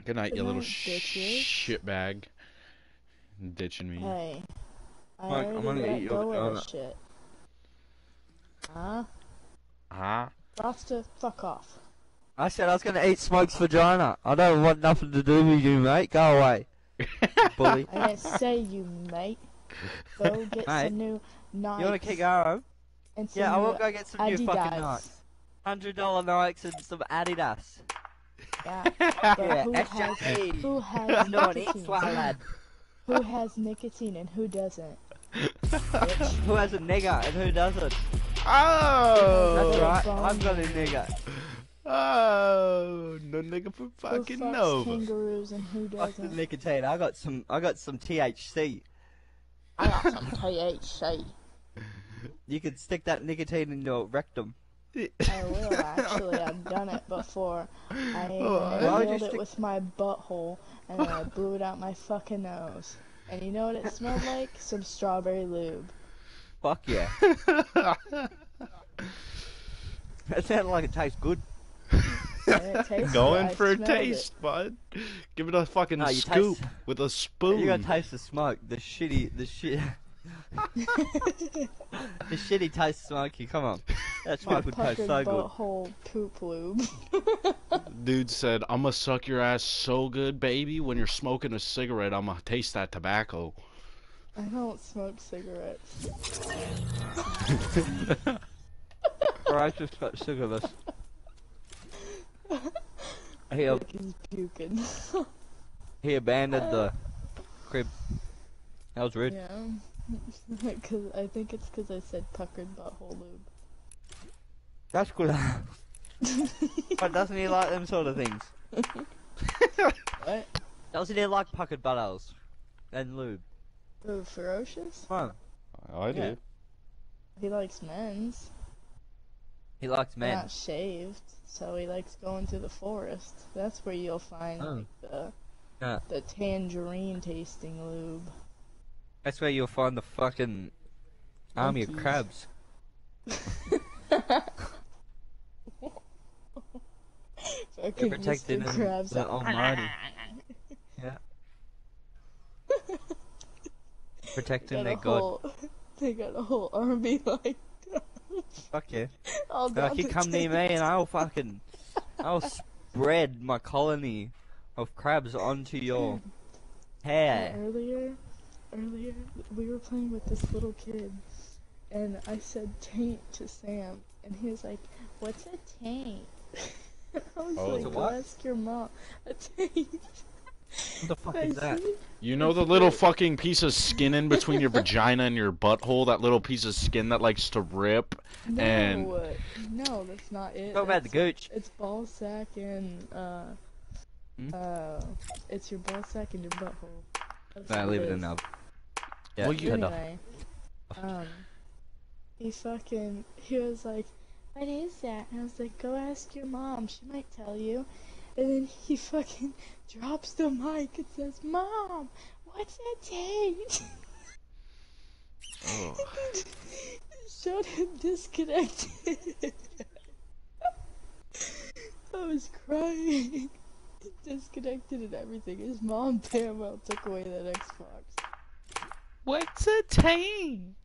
A: Good night,
B: Good
A: you little
B: night,
A: sh-
B: bitches.
A: shitbag. Ditching me.
B: Hey, I
D: Mike, I'm gonna eat your
B: go
D: donut.
B: Uh, shit. Huh?
A: Huh?
B: Rasta, fuck off.
D: I said I was gonna eat Smoke's vagina. I don't want nothing to do with you, mate. Go away, bully.
B: I didn't say you, mate. Go get
D: Mate,
B: some new Nikes.
D: You wanna kick going?
B: And some
D: Yeah, I will go get some new fucking Nikes. Hundred dollar Nikes and some Adidas.
B: Yeah,
D: Yeah,
B: who has,
D: SJP.
B: who has
D: No, an
B: nicotine?
D: swell lad.
B: Who has nicotine and who doesn't?
D: Who has a nigger and who doesn't?
A: Oh!
D: That's right. I've got a nigger.
A: Oh! No, a nigga for
B: Who
A: fucking
B: fucks
A: Nova.
B: kangaroos and who
D: Fuck the
B: doesn't?
D: nicotine. I got some. I got some THC.
B: I got some THC.
D: You could stick that nicotine in your rectum.
B: I will oh, actually. I've done it before. I
A: Oh,
D: Why
B: inhaled it
D: stick-
B: with my butthole and then I blew it out my fucking nose. And you know what it smelled like? Some strawberry lube.
D: Fuck yeah. That sounded like it tastes good.
B: And it tasted
A: Going
B: I
A: for a
B: smelled it.
A: taste, bud. Give it a fucking
D: No,
A: scoop
D: taste-
A: with a spoon.
D: You gotta taste the smoke. The shitty. The shit. The shitty taste smoky. Come on. That smoke would taste
B: Puckered
D: so good.
B: butthole poop lube.
A: Dude said, "I'm gonna suck your ass so good, baby. When you're smoking a cigarette, I'm gonna taste that tobacco."
B: I don't smoke cigarettes.
D: Or I just got sick of this. He,
B: Like he's puking.
D: he abandoned the crib. That was rude.
B: yeah. Cause I think it's because I said puckered butthole lube.
D: That's good. but doesn't he like them sort of things?
B: What?
D: Doesn't he like puckered buttholes and lube?
B: Oh, ferocious?
D: Come on.
A: I do.
D: Yeah.
B: He likes men's.
D: He likes
B: They're
D: men.
B: Not shaved, so he likes going to the forest. That's where you'll find
D: Oh.
B: like the
D: Yeah.
B: the tangerine tasting lube.
D: That's where you'll find the fucking army of
B: Monkeys.
D: crabs.
B: Fucking
D: protected
B: Mr. Krabs.
D: the almighty. Yeah. Protecting their god.
B: whole, they got a whole army like
D: Fuck yeah.
B: all
D: Like you come near me and I'll fucking I'll spread my colony of crabs onto your hair.
B: Earlier, earlier, we were playing with this little kid, and I said taint to Sam, and he was like, "What's a taint?" I was
A: Oh.
B: like, "Go ask your mom." A taint.
D: What the fuck is that?
A: You know the little fucking piece of skin in between your vagina and your butthole? That little piece of skin that likes to rip?
B: No,
A: And-
B: no, that's not it.
D: Talk about the gooch.
B: It's ball sack and uh,
D: Hmm?
B: uh, it's your ball sack and your butthole. That's
D: Nah, leave
B: it
D: it in
B: is.
D: now. Yeah,
A: Well, you-
D: turn off.
B: Anyway, um, he fucking, he was like, what is that? And I was like, go ask your mom, she might tell you. And then he fucking drops the mic and says, Mom, what's a taint?
A: Oh.
B: Showed him disconnected. I was crying. Disconnected and everything. His mom damn well took away that Xbox.
A: What's a taint?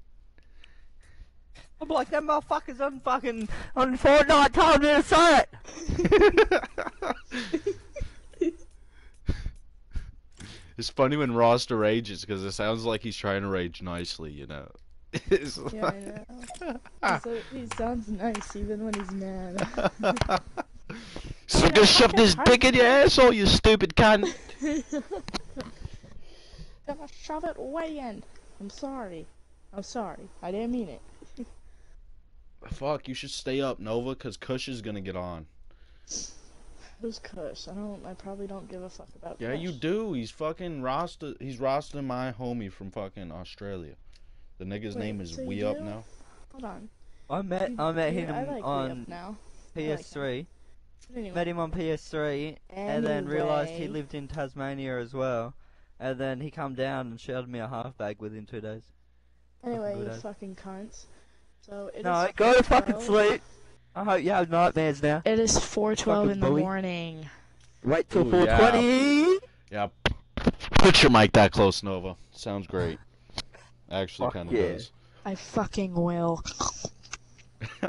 D: I'm like, that motherfucker's on fucking on Fortnite told me to say it.
A: It's funny when Roster rages because it sounds like he's trying to rage nicely, you know. It's
B: Yeah,
A: like-
B: I know. So, he sounds nice even when he's mad.
A: So I'm shove this dick in your asshole, you stupid cunt.
B: Gonna shove it way in. I'm sorry. I'm sorry. I didn't mean it.
A: Fuck, you should stay up, Nova, because Kush is gonna get on.
B: Who's Kush? I don't. I probably don't give a fuck about.
A: Yeah, you do. He's fucking Rasta. He's Rasta, my homie from fucking Australia. The nigga's
B: Wait,
A: name is
B: so
A: We
B: you
A: Up
B: do?
A: now.
B: Hold on.
D: I met I met
B: Yeah,
D: him
B: I like
D: on
B: now.
D: PS3.
B: But anyway.
D: Met him on PS3, and then realised he lived in Tasmania as well. And then he come down and showed me a half bag within two days.
B: Anyway,
D: good
B: you
D: as.
B: fucking cunts. So it is.
D: No, go to fucking sleep. I hope you have nightmares now.
B: It is 4:12
D: Fucking
B: in the
D: bully.
B: morning.
D: Wait till
A: Ooh, yeah.
D: 420.
A: Yeah. Put your mic that close, Nova. Sounds great. Actually,
D: Fuck
A: kind of
D: yeah.
A: does.
B: I fucking will.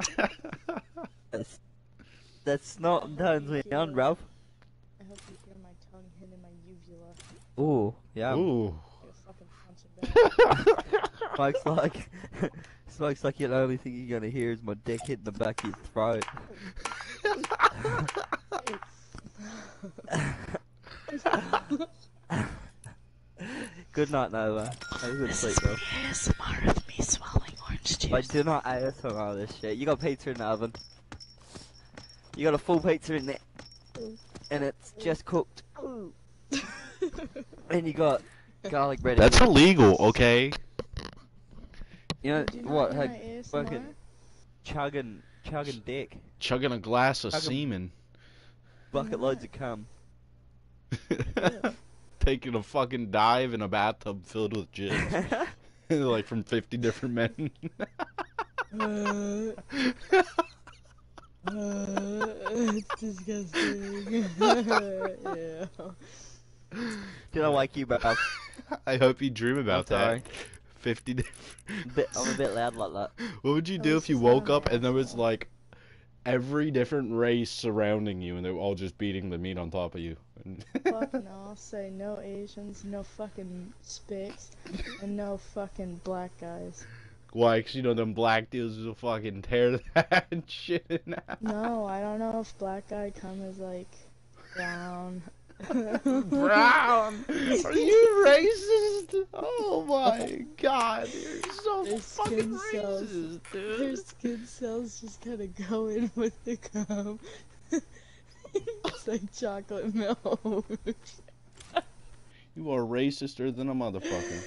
D: That's, that's not turns me on, Ralph.
B: I hope you hear my tongue hitting my uvula.
D: Ooh, yeah.
A: Ooh.
B: I fucking punch it back.
D: Smokes like, smokes like the only thing you're gonna hear is my dick hitting the back of your throat. Good night, Nova. Have a good sleep, bro.
B: ASMR of me swallowing orange juice.
D: But do not ASMR this shit. You got pizza in the oven. You got a full pizza in there. and it's just cooked. and you got garlic bread.
I: That's
D: in it.
I: illegal, okay?
D: You know
B: you
D: what?
B: hear
D: Like fucking chugging, chugging dick,
A: Chugging a glass of
D: Chug 'em.
A: semen.
D: bucket loads of cum.
A: Taking a fucking dive in a bathtub filled with jizz. like from 50 different men.
B: Uh, uh, it's disgusting. yeah.
D: Did I wake you up?
A: I hope you dream
D: I'm
A: about that. 50 different.
D: Bit, I'm a bit loud like that.
A: What would you do if you
B: just on
A: woke up and there was like every different race surrounding you and they were all just beating the meat on top of you?
B: Fuck no, I'll say no Asians, no fucking spics, and no fucking black guys.
A: Why? 'Cause you know them black dudes will fucking tear that shit in half.
B: No, I don't know if black guy cum is like brown.
A: Brown? Are you racist? Oh my god, you're so
B: Their
A: fucking
B: skin cells-
A: racist,
B: Their skin cells just kind of go in with the cum. it's like chocolate milk.
A: You are racister than a motherfucker.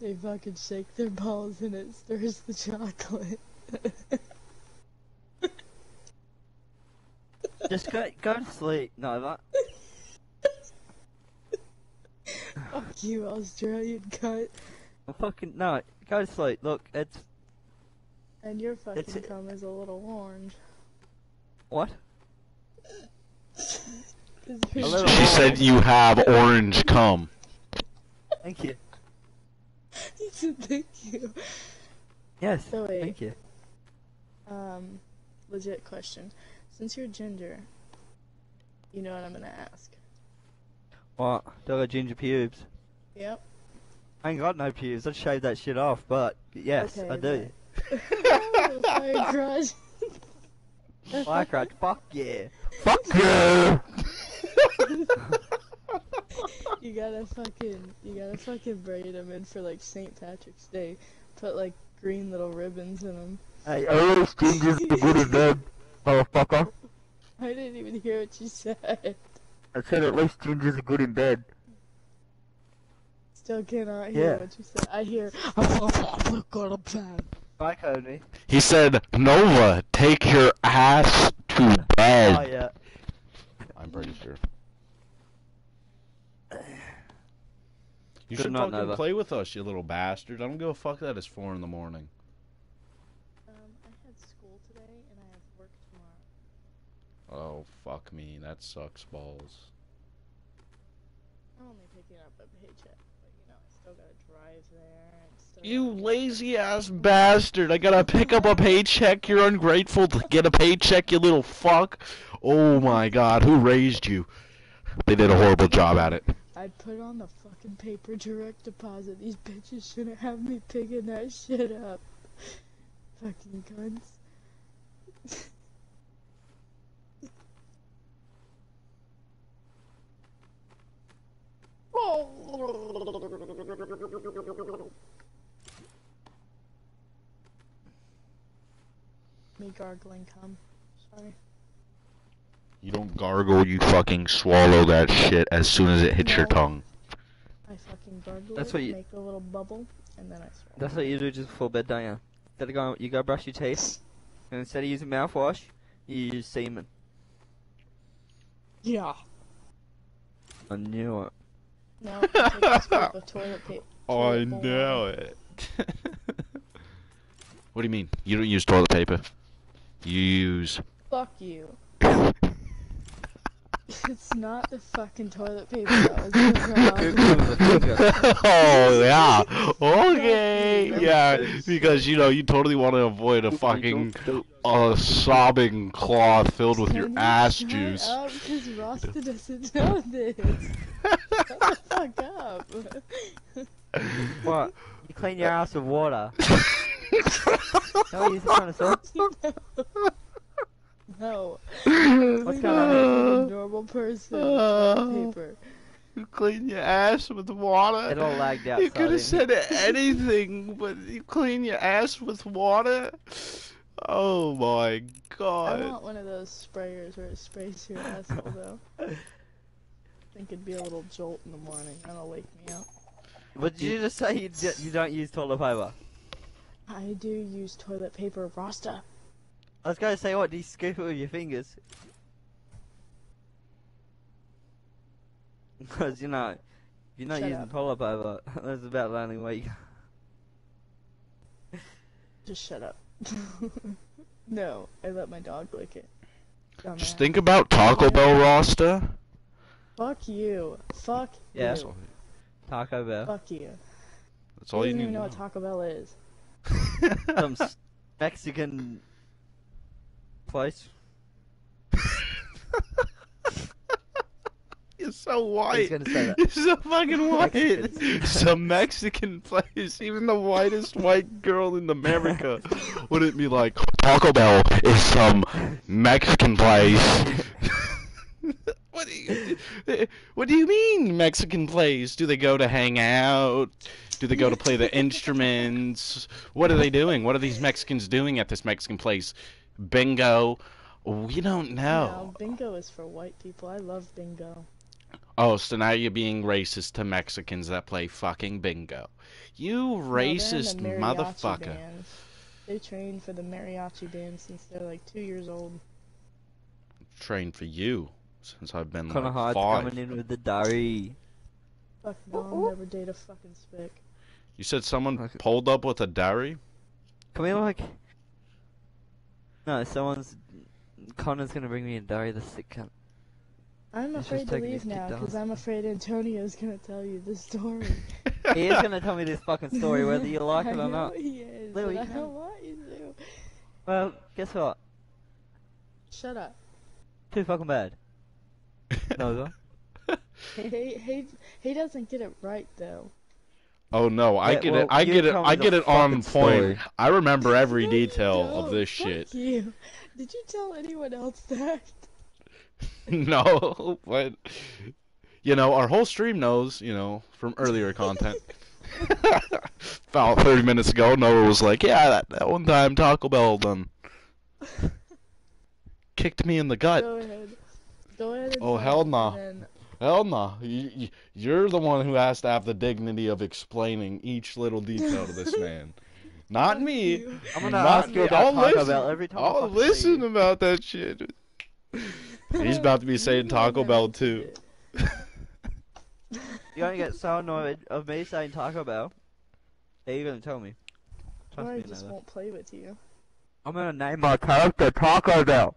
B: they fucking shake their balls and it stirs the chocolate.
D: Just go, go to sleep, Nova.
B: Fuck you, Australian cunt.
D: I'm fucking no. Go to sleep. Look, it's
B: And your fucking
D: it.
B: cum is a little orange.
D: What? A
B: yours-
I: She said you have orange cum.
D: Thank you.
B: He said thank you.
D: Yes.
B: So wait.
D: Thank you.
B: Um, legit question. Since you're ginger, you know what I'm gonna ask.
D: What? Do I got ginger pubes?
B: Yep.
D: I ain't got no pubes. I'd shave that shit off. But yes,
B: Okay,
D: I do.
B: oh, fire crush.
D: Like? Fuck yeah.
I: Fuck you!
B: You gotta fucking, you gotta fucking braid them in for like St. Patrick's Day. Put like green little ribbons in them.
D: Hey,
I: At least ginger's the good in bed, motherfucker.
B: I didn't even hear what you said.
I: I said at least ginger's good in bed.
B: Still cannot hear
D: Yeah.
B: what you said. I hear. Oh, got a plan.
D: bye, Cody.
I: He said, Nova, take your ass to bed.
D: Oh
I: bed.
D: yeah.
A: I'm pretty sure. You
D: Good
A: should
D: night,
A: fucking
D: Nova.
A: play with us, you little bastard. I don't give a fuck that it's four in the morning.
B: Um, I had school today and I have work tomorrow.
A: Oh fuck me, that sucks balls.
B: I'm only picking up a paycheck, but you know, I still gotta drive there still.
A: You
B: gotta-
A: lazy ass bastard! I gotta pick up a paycheck. You're ungrateful to get a paycheck, you little fuck. Oh my god, who raised you? They did a horrible job at it.
B: I put on the fucking paper direct deposit. These bitches shouldn't have me picking that shit up. Fucking cunts. Me gargling come. Sorry.
I: You don't gargle, you fucking swallow that shit as soon as it hits your tongue.
B: I fucking gargle
D: That's
B: it,
D: what you-
B: make a little bubble, and then I swallow.
D: That's what you do just before bed, don't you? Instead of going, you go brush your teeth, and instead of using mouthwash, you use semen.
B: Yeah.
D: I knew it.
B: No, I take a scoop of toilet paper.
A: I
B: bowl.
A: know it.
I: What do you mean? You don't use toilet paper. You use.
B: Fuck you. it's not the fucking toilet paper that was the problem.
A: oh yeah. Okay. Yeah, because you know you totally want to avoid a fucking uh, sobbing cloth filled with your ass
B: shut
A: juice.
B: Up, because Rasta doesn't know this. Shut the fuck up.
D: What? You clean your ass with water. no, you're trying to say?
B: No.
D: What's
B: Clean
D: going on?
B: a normal person. Toilet uh, paper.
A: You clean your ass with water.
D: It all lagged out.
A: You could have said anything, but you clean your ass with water. Oh my god.
B: I want one of those sprayers where it sprays your asshole though. I think it'd be a little jolt in the morning. That'll wake me up.
D: What did you just say? You, d- you don't use toilet paper.
B: I do use toilet paper, Rasta.
D: I was gonna say, what? Do you scoop it with your fingers? Because you know, if you're not
B: Shut
D: using
B: up.
D: toilet paper, that's about the only way. You...
B: Just shut up. no, I let my dog lick it. Dumbass.
J: Just think about Taco Bell Rasta.
B: Fuck you. Fuck
D: Yeah.
B: You.
A: all,
D: Taco Bell.
B: Fuck you.
A: that's all
B: he
A: you
B: doesn't even know
A: know.
B: what Taco Bell is.
D: Some s- Mexican place.
A: You're so white.
D: He's gonna say that.
A: You're so fucking white.
D: Mexicans.
A: Some Mexican place. Even the whitest white girl in America wouldn't be like,
J: Taco Bell is some Mexican place.
A: what do you, what do you mean Mexican place? Do they go to hang out? Do they go to play the instruments? What are they doing? What are these Mexicans doing at this Mexican place? Bingo. We don't know.
B: No, bingo is for white people. I love bingo.
A: Oh, so now you're being racist to Mexicans that play fucking bingo. You
B: No, they're in the
A: racist
B: mariachi
A: motherfucker.
B: band. They trained for the mariachi band since they're like two years old.
A: Trained for you since I've been
D: Kinda
A: like
D: hard
A: five.
D: coming in with the Dari.
B: Fuck no, I'll never date a fucking spick.
A: You said someone pulled up with a dairy?
D: Can we like? No, someone's. Connor's gonna bring me a Dari the sick cunt.
B: I'm
D: It's
B: afraid to leave now because I'm afraid Antonio's gonna tell you the story.
D: he is gonna tell me this fucking story whether you like it or
B: know
D: not.
B: He is.
D: Lou,
B: but I don't want you to.
D: Well, guess what?
B: Shut up.
D: Too fucking bad. No, is
B: He, he, he doesn't get it right though.
A: Oh no, I
D: Yeah,
A: get
D: well,
A: it. I get it. I get it on point.
D: story.
A: I remember every
B: No,
A: detail of
B: don't.
A: this
B: Fuck
A: shit.
B: You. Did you tell anyone else that?
A: no, but you know, our whole stream knows. You know, from earlier content. About 30 minutes ago, Noah was like, "Yeah, that, that one time Taco Bell done kicked me in the gut."
B: Go ahead. Go ahead. And
A: Oh, hell
B: it,
A: nah.
B: And then-
A: Hell no. You, you, you're the one who has to have the dignity of explaining each little detail to this man. Not me.
D: I'm gonna
A: Not
D: ask you about
A: I'll
D: Taco
A: listen.
D: Bell every time. I
A: I'll
D: fucking see
A: listen
D: you.
A: about that shit. He's about to be saying Taco Bell too.
D: You're gonna get so annoyed of me saying Taco Bell. Are you gonna tell me? Trust
B: Or
D: me,
B: I just won't play with you.
D: I'm gonna name my character Taco Bell.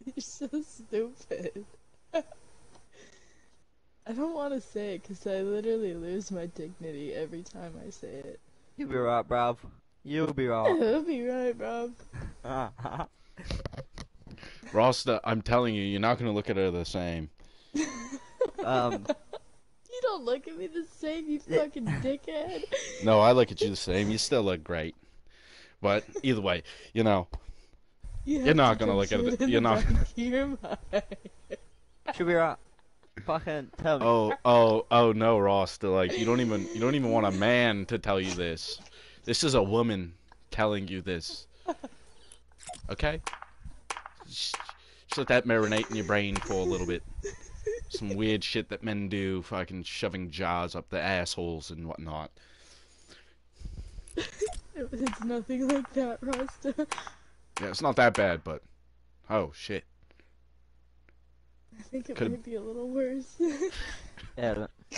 B: You're so stupid. I don't want to say it because I literally lose my dignity every time I say it.
D: You'll be right, bruv. You'll be right.
B: You'll be right, bro.
A: Rasta, I'm telling you, you're not gonna look at her the same.
D: um,
B: You don't look at me the same, you fucking dickhead.
A: No, I look at you the same. You still look great. But either way, you know,
B: You
A: You're not gonna look at it- you're not-
B: back of your mind.
D: she'll be right. Fucking tell me.
A: oh, oh, oh no, Rasta, like you don't even you don't even want a man to tell you this. This is a woman telling you this. Okay? Just, just let that marinate in your brain for a little bit. Some weird shit that men do, fucking shoving jars up their assholes and whatnot.
B: It's nothing like that, Rasta.
A: Yeah, it's not that bad, but oh shit.
B: I think it
A: Could've-
B: might be a little worse.
D: Yeah,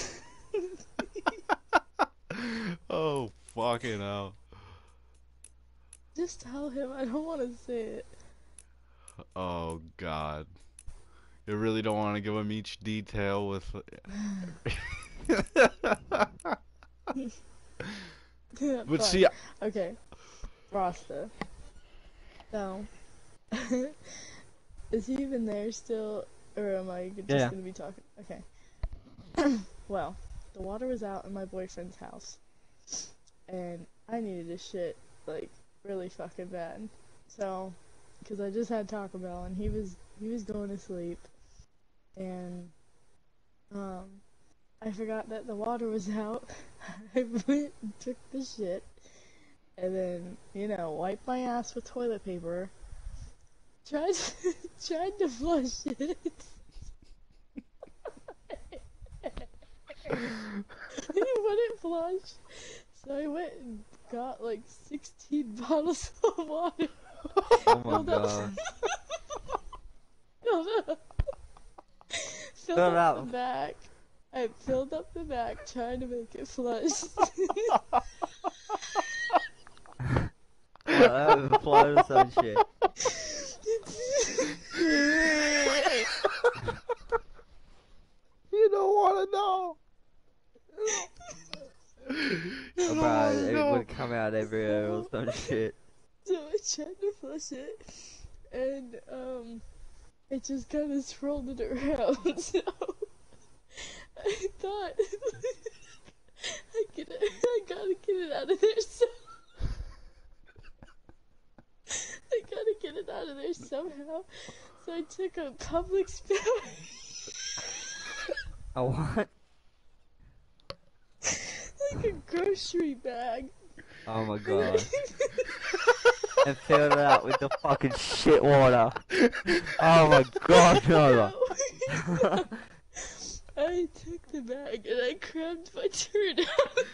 A: oh fucking hell.
B: Just tell him I don't want to say it.
A: Oh god. You really don't want to give him each detail with But
B: Fine.
A: see
B: Okay. Rasta. So, is he even there still, or am I just
D: Yeah.
B: gonna be talking? Okay. well, the water was out in my boyfriend's house, and I needed a shit like really fucking bad. So, because I just had Taco Bell, and he was he was going to sleep, and um, I forgot that the water was out. I went and took the shit, and then you know wipe my ass with toilet paper. Tried tried to flush it. it wouldn't flush, so I went and got like 16 bottles of water.
G: Oh my god.
B: filled up, filled
G: Fill
B: up
G: up.
B: the back. I filled up the back trying to make it flush.
G: Well, that was some shit.
A: You don't want to know. You don't
G: Bro, it
A: know.
G: would come out everywhere or some shit.
B: so I tried to flush it, and um, it just kind of swirled it around. So I thought I get it, I gotta get it out of there. So I gotta get it out of there somehow. So I took a public bag,
G: A what?
B: like a grocery bag.
G: Oh my god. and filled it out with the fucking shit water. Oh my god. No.
B: I took the bag and I grabbed my turd out.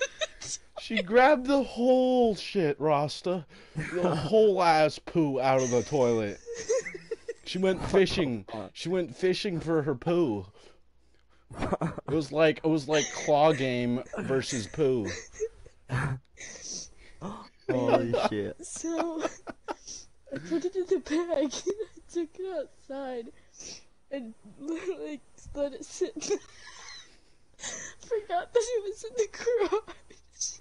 A: She grabbed the whole shit, Rasta. The whole ass poo out of the toilet. She went fishing. She went fishing for her poo. It was like it was like claw game versus poo.
G: Holy shit.
B: So I put it in the bag and I took it outside and like let it sit. Forgot that it was in the garage.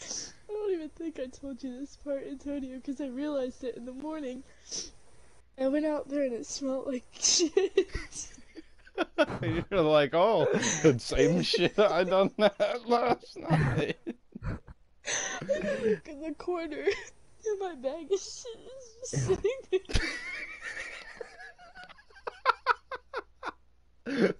B: I don't even think I told you this part, Antonio, because I realized it in the morning. I went out there and it smelled like shit.
A: You're like, oh, the same shit I done that last night.
B: I look in the corner and my bag of shit is just sitting there.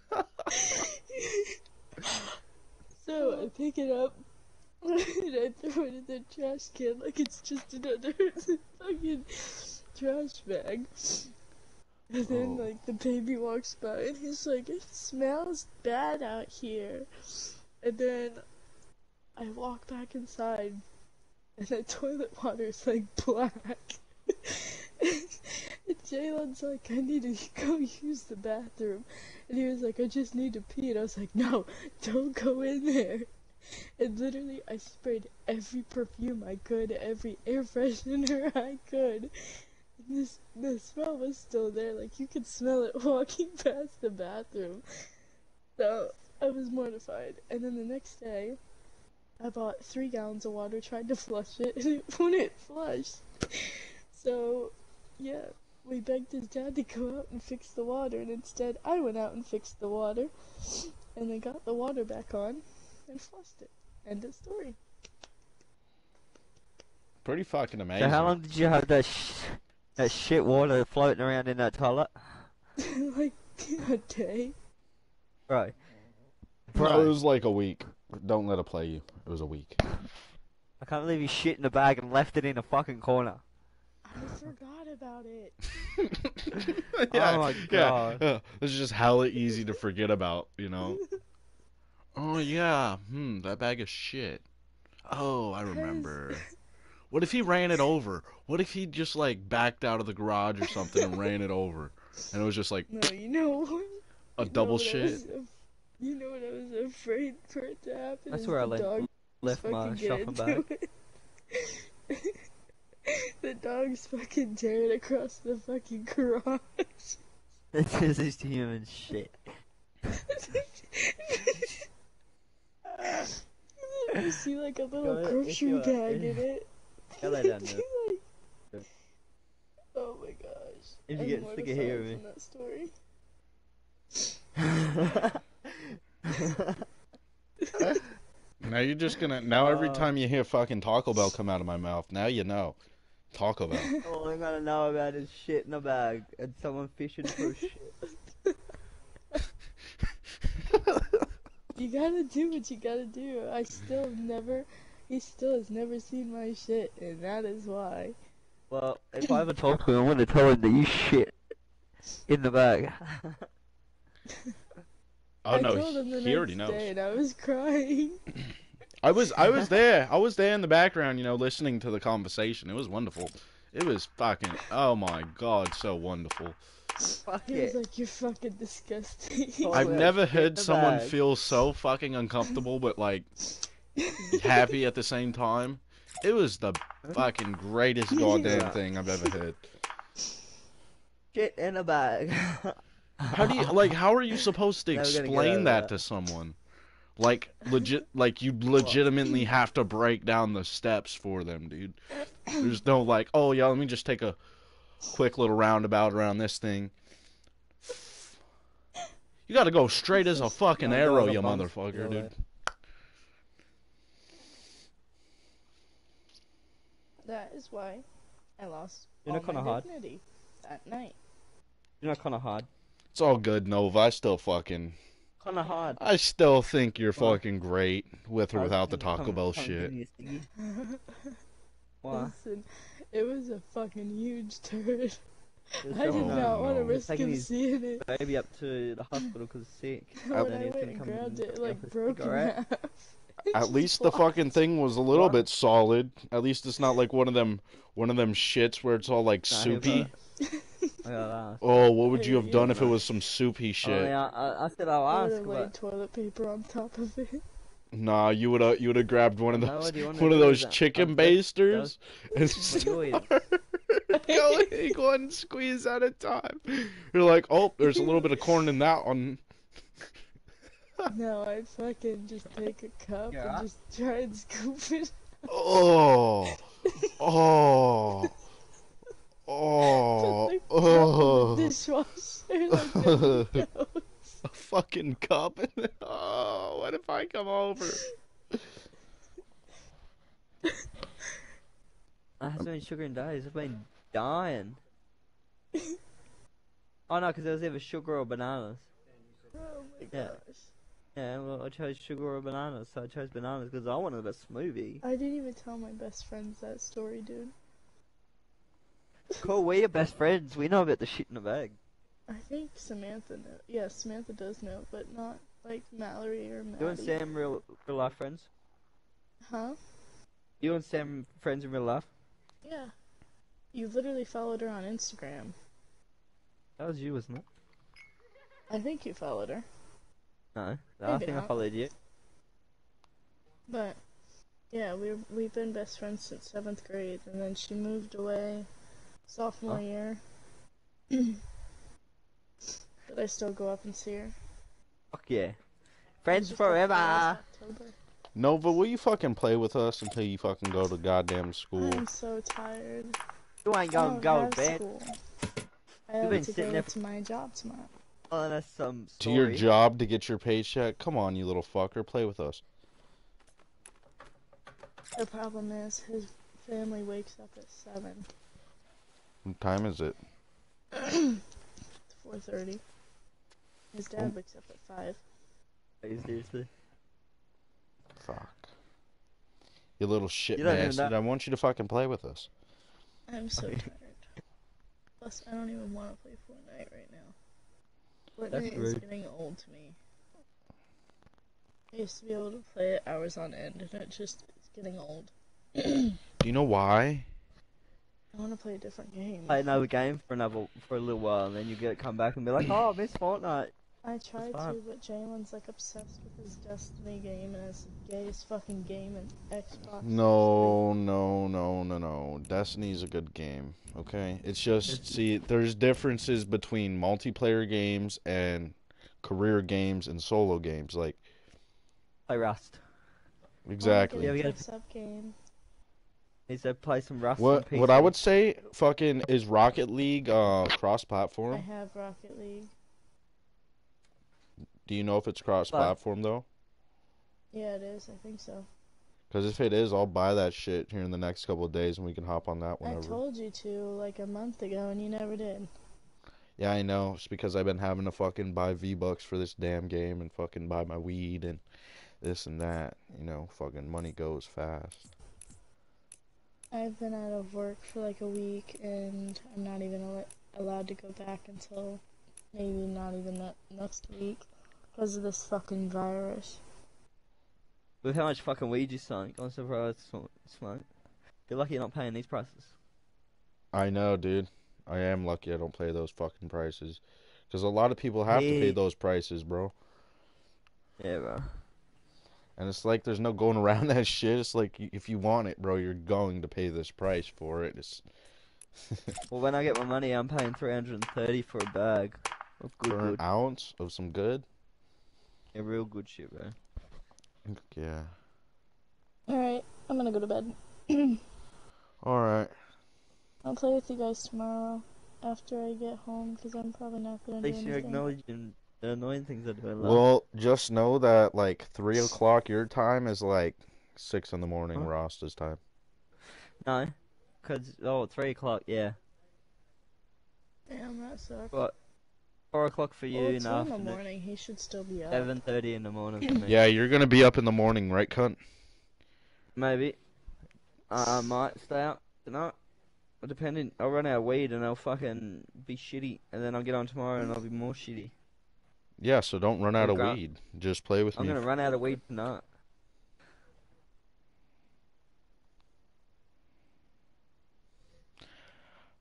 B: so I pick it up and I throw it in the trash can like it's just another fucking trash bag. And then
A: Oh.
B: like the baby walks by and he's like, It smells bad out here. And then I walk back inside and the toilet water's like black. Jalen's like, I need to go use the bathroom. And he was like, I just need to pee. And I was like, no, don't go in there. And literally, I sprayed every perfume I could, every air freshener I could. And this, the smell was still there. Like, you could smell it walking past the bathroom. So, I was mortified. And then the next day, I bought three gallons of water, tried to flush it, and it wouldn't flush. So, yeah, we begged his dad to go out and fix the water, and instead I went out and fixed the water, and then got the water back on and flushed it. End of story.
A: Pretty fucking amazing.
G: So how long did you have that sh- that shit water floating around in that toilet?
B: like a day.
G: Bro.
A: No, it was like a week. Don't let it play you. It was a week.
G: I can't believe you shit in the bag and left it in a fucking corner.
B: I forgot about it.
A: yeah,
G: Oh my God.
A: Yeah, is just hella easy to forget about, you know. oh yeah, hmm, that bag of shit. Oh, I remember. What if he ran it over? What if he just like backed out of the garage or something and ran it over? And it was just like
B: No, you know
A: a
B: You
A: double
B: what I
A: shit.
B: was af- you know what I was afraid for it to happen?
G: That's where I left-
B: dog
G: Left my
B: fucking get
G: shopping
B: into
G: bag.
B: it. the dog's fucking tearing across the fucking garage.
G: this is human shit.
B: you see like a little
G: Go ahead,
B: grocery
G: you-
B: bag in it.
G: Go lay down there.
B: Like- oh my gosh.
G: If you
B: I'm
G: get sick of hearing me.
B: mortified from that story.
A: Now you're just gonna now every
G: Uh,
A: time you hear fucking Taco Bell come out of my mouth, now you know. Taco Bell.
G: All I'm gonna know about is shit in a bag and someone fishing for shit.
B: You gotta do what you gotta do. I still never he still has never seen my shit, and that is why.
D: Well, if I ever talk to him, I'm gonna tell him that you shit in the bag.
A: Oh
B: I
A: no,
B: told him the
A: he already knows.
B: day, and I was crying.
A: I was I was there. I was there in the background, you know, listening to the conversation. It was wonderful. It was fucking oh my god, so wonderful.
D: Fuck
B: He was
D: it.
B: like, "You're fucking disgusting."
A: I've never heard someone
D: bag.
A: feel so fucking uncomfortable but like happy at the same time. It was the fucking greatest goddamn
D: Yeah.
A: thing I've ever heard.
D: Shit in a bag.
A: How do you like how are you supposed to
D: Never gonna get
A: explain that
D: that.
A: to someone? Like legit like you legitimately have to break down the steps for them, dude. There's no like, oh yeah, let me just take a quick little roundabout around this thing. You gotta go straight as a fucking arrow, you motherfucker, dude.
B: That is why I lost
D: You know
B: all
D: kinda
B: my
D: hard.
B: dignity that night.
D: You know, kind of hard.
A: It's all good, Nova. I still fucking
D: Kind of hard.
A: I still think you're
D: Well,
A: fucking great with or without the Taco Bell shit.
D: give me a stiggy. Why?
B: Listen, it was a fucking huge turd. I did
D: showing
A: no,
B: not oh, want to
A: no.
B: risk him seeing it.
D: baby up to the hospital because he's sick.
B: when
D: then
B: I
D: he's
B: went
D: gonna
B: and grabbed
D: and
B: it, it like broke in half.
A: At least the
B: flopped.
A: fucking thing was a little
D: What?
A: bit solid. At least it's not like one of them one of them shits where it's all like
D: Nah,
A: soupy.
D: Was I gotta ask.
A: Oh, what would you have done if it was some soupy
D: Oh,
A: shit?
D: yeah, I, I said I'll ask,
B: would have laid
D: but
B: toilet paper on top of it.
A: Nah, you would have you would have grabbed one of
D: No,
A: those
D: what do you wanna
A: one of those
D: is,
A: chicken basters and
D: Enjoy it.
A: start going one squeeze at a time. You're like, oh, there's a little bit of corn in that one.
B: no, I'd fucking just take a cup
D: Yeah.
B: and just try and scoop it.
A: Oh, oh, oh,
B: Put the cup in
A: oh.
B: dishwasher like
A: a fucking cup. oh, what if I come over?
D: I have so many sugar in days. I've been dying. oh no, because I was either sugar or bananas.
B: Oh my
D: Yeah.
B: gosh.
D: Yeah, well, I chose sugar or bananas, so I chose bananas because I wanted a smoothie.
B: I didn't even tell my best friends that story, dude.
D: Cool, we're your best friends. We know about the shit in the bag.
B: I think Samantha knows. Yeah, Samantha does know, but not like Mallory or Maddie.
D: You and Sam real real life friends?
B: Huh?
D: You and Sam friends in real life?
B: Yeah. You literally followed her on Instagram.
D: That was you, wasn't it?
B: I think you followed her.
D: No, I
B: Maybe
D: think I followed you.
B: But yeah, we we've been best friends since seventh grade, and then she moved away sophomore
D: Oh.
B: year. but I still go up and see her.
D: Fuck yeah. Friends forever.
A: Nova, will you fucking play with us until you fucking go to goddamn school?
B: I'm so tired.
D: You ain't gonna
B: don't
D: go
B: have
D: to bed.
B: school. I
D: You've been
B: to
D: sitting
B: go
D: there
B: to my job tomorrow.
D: Oh, that's some
A: To your job to get your paycheck? Come on, you little fucker, play with us.
B: The problem is his family wakes up at seven,
A: What time is it?
B: four thirty. His dad oh. wakes up at five.
D: Are you seriously?
A: Fuck. You little shit
D: You
A: bastard. I want you to fucking play with us.
B: I'm so tired. Plus, I don't even want to play Fortnite right now.
D: That's
B: Fortnite is
D: rude.
B: getting old to me. I used to be able to play it hours on end, and it just it's getting old.
A: Do you know why?
B: I want to play a different game.
D: Play another game for another for a little while, and then you get come back and be like, "Oh, I miss Fortnite."
B: I tried to, but Jalen's like obsessed with his Destiny game, and it's the gayest fucking game in Xbox.
A: No, no, no, no, no. Destiny's a good game. Okay, it's just see, there's differences between multiplayer games and career games and solo games. Like
D: Play Rust.
A: exactly.
D: Yeah, we gotta-
B: Dress up game.
D: Needs to play some Rust.
A: What
D: on
A: what I would say, fucking, is Rocket League uh cross-platform?
B: I have Rocket League.
A: Do you know if it's cross-platform though?
B: Yeah, it is. I think so.
A: Because if it is, I'll buy that shit here in the next couple of days, and we can hop on that
B: one.
A: I
B: told you to like a month ago, and you never did.
A: Yeah, I know. It's because I've been having to fucking buy V Bucks for this damn game and fucking buy my weed and this and that. You know, fucking money goes fast.
B: I've been out of work for like a week, and I'm not even al- allowed to go back until maybe not even that next week because of this fucking virus.
D: With how much fucking weed you smoke, I'm surprised sm- smoke. You're lucky you're not paying these prices.
A: I know, dude. I am lucky I don't pay those fucking prices. Because a lot of people have to pay those prices, bro.
D: Yeah, bro.
A: And it's like there's no going around that shit. It's like if you want it, bro, you're going to pay this price for it. It's
D: Well, when I get my money, I'm paying 330 for a bag of good,
A: for an
D: good,
A: ounce of some good.
D: yeah, real good shit, bro.
A: Yeah.
B: Alright, I'm gonna go to bed.
A: All right.
B: I'll play with you guys tomorrow after I get home because I'm probably not gonna
D: At
B: do
D: least you're
B: anything.
D: acknowledging the annoying things I do in life.
A: Well, just know that like three o'clock your time is like six in the morning
D: Huh?
A: Rasta's time.
D: No, because, oh, three o'clock, yeah.
B: Damn, that sucks.
D: But, four o'clock for you
B: well,
D: in
B: it's
D: the
B: in the morning. He should still be up.
D: 7.30 in the morning for me.
A: Yeah, you're gonna be up in the morning, right, cunt?
D: Maybe. Uh, I might stay out tonight. Well, Depending, I'll run out of weed and I'll fucking be shitty, and then I'll get on tomorrow and I'll be more shitty.
A: Yeah, so don't run out of
D: Gra-
A: weed. Just play with me.
D: I'm gonna run out of weed tonight.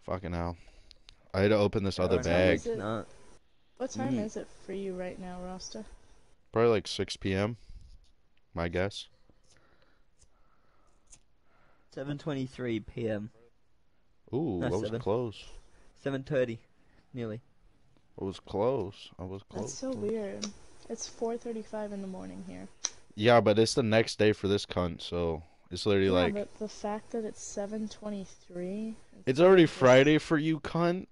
A: Fucking hell. I had to open this other
D: Run out of
A: bag.
B: Is it-
D: weed tonight.
B: What time
A: Mm.
B: is it for you right now, Rasta?
A: Probably like 6 p.m. My guess.
D: 7:23 p.m.
A: Ooh,
D: No,
A: I was
D: seven.
A: close.
D: 7:30, nearly.
A: I was close. I was close.
B: That's so weird. It's 4:35 in the morning here.
A: Yeah, but it's the next day for this cunt, so it's literally
B: Yeah,
A: like
B: but the fact that it's 7:23.
A: it's already Friday for you, cunt.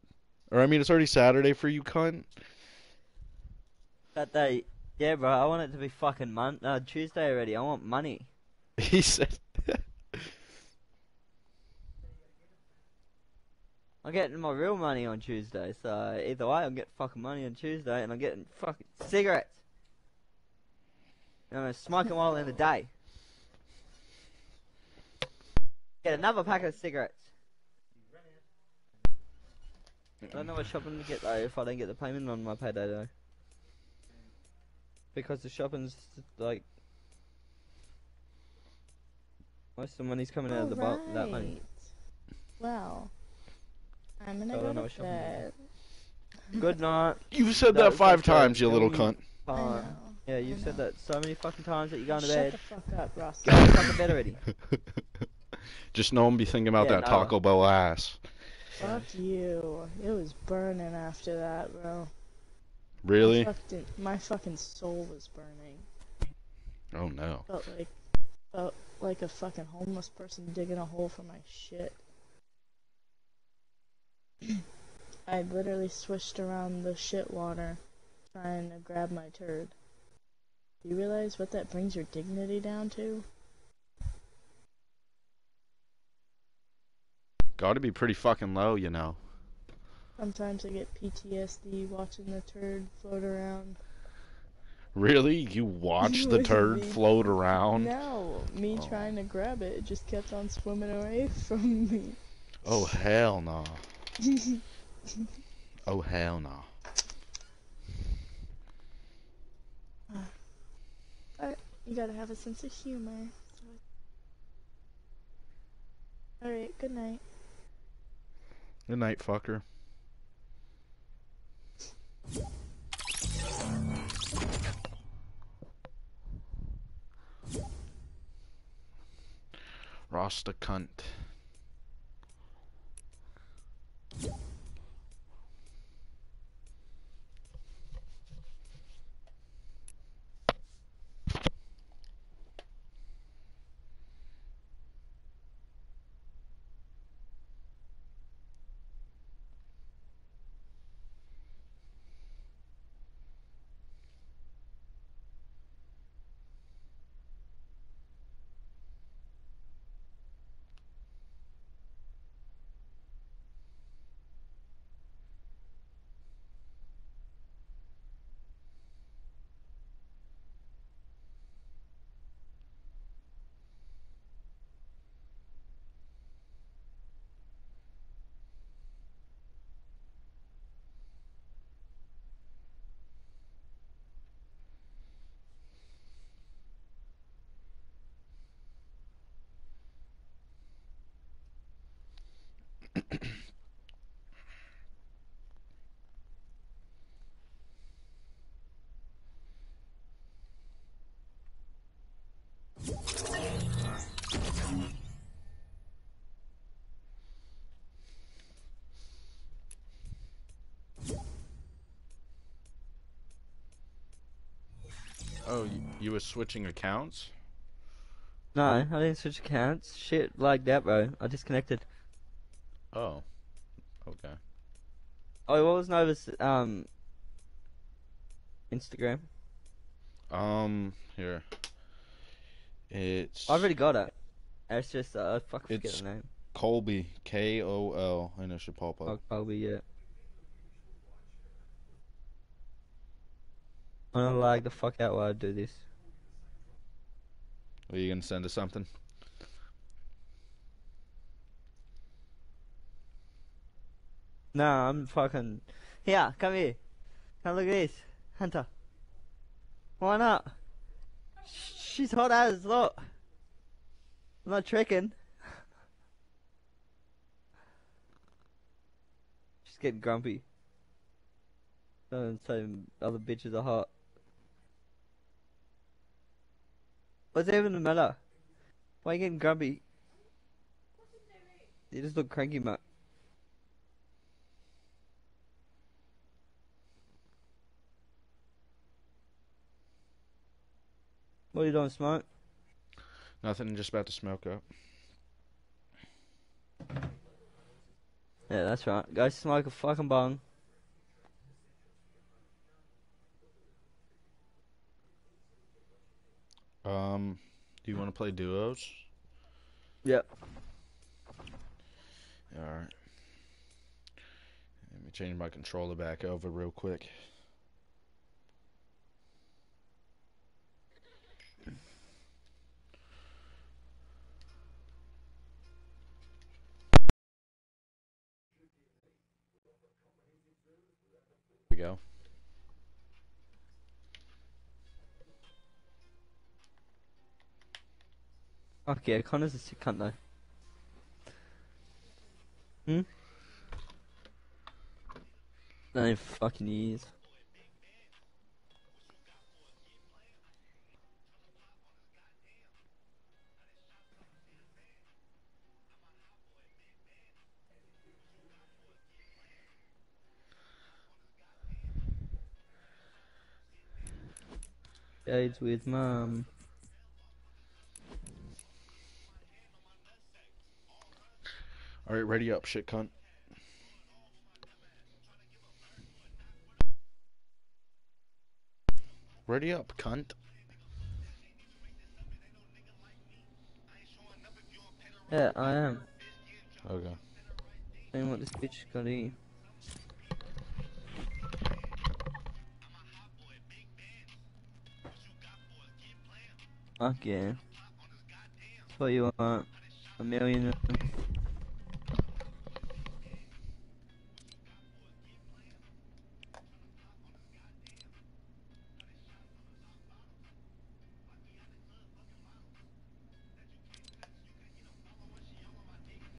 A: Or I mean, it's already Saturday for you, cunt.
D: That day, yeah, bro. I want it to be fucking mon- uh, Tuesday already. I want money.
A: He said.
D: I'm getting my real money on Tuesday, so either way, I'm getting fucking money on Tuesday, and I'm getting fucking cigarettes. And I'm smoking all in the day. Get another pack of cigarettes. I don't know what shopping to get though if I don't get the payment on my payday though. Because the shopping's like most of the money's coming out of the bulk that money.
B: Well, I'm gonna go
D: don't
B: to bed.
D: Good night.
A: You've said
D: No,
A: that five times, you little cunt.
B: I
D: Yeah, you've said that so many fucking times that you're going to
B: Shut
D: bed.
B: the fuck up, Ross.
D: Go to fucking bed already.
A: Just know I'm be thinking about
D: Yeah,
A: that
D: no.
A: Taco Bell ass.
B: Fuck you. It was burning after that, bro.
A: Really?
B: My fucking, my fucking soul was burning.
A: Oh no.
B: Felt like felt like a fucking homeless person digging a hole for my shit. I literally swished around the shit water trying to grab my turd. Do you realize what that brings your dignity down to?
A: Gotta be pretty fucking low, you know.
B: Sometimes I get PTSD watching the turd float around.
A: Really? You watched the turd
B: mean?
A: float around?
B: No, me
A: Oh.
B: trying to grab it, it just kept on swimming away from me.
A: Oh hell no. Oh hell no.
B: You gotta have a sense of humor. Alright, good night.
A: Good night, fucker. Rasta cunt. You, were switching accounts?
D: No, I didn't switch accounts. Shit like that, bro. I disconnected.
A: Oh. Okay.
D: Oh, what was Nova's um Instagram?
A: Um, here. It's
D: I've already got it. It's just uh, I fucking forget the name.
A: Colby, K O L, and it should pop up.
D: Oh, Colby, yeah. I'm gonna lag the fuck out while I do this.
A: Are you gonna send us something?
D: Nah, I'm fucking. Here, come here. Come look at this, Hunter. Why not? She's hot as look. I'm not tricking. She's getting grumpy. Don't say other bitches are hot. What's even the matter? Why are you getting grumpy? You just look cranky, mate. What are you doing, smoke?
A: Nothing, just about to smoke up.
D: Yeah, that's right. Go smoke a fucking bong.
A: Um, do you want to play duos?
D: Yep.
A: Alright. Let me change my controller back over real quick.
D: Fuck yeah, Connor's a sick cunt though. Hmm? No fucking years. Dates with mum.
A: Alright, ready up, shit cunt. Ready up, cunt.
D: Yeah, I am.
A: Okay.
D: Seeing what this bitch got eat. Fuck yeah. That's what you want. A million.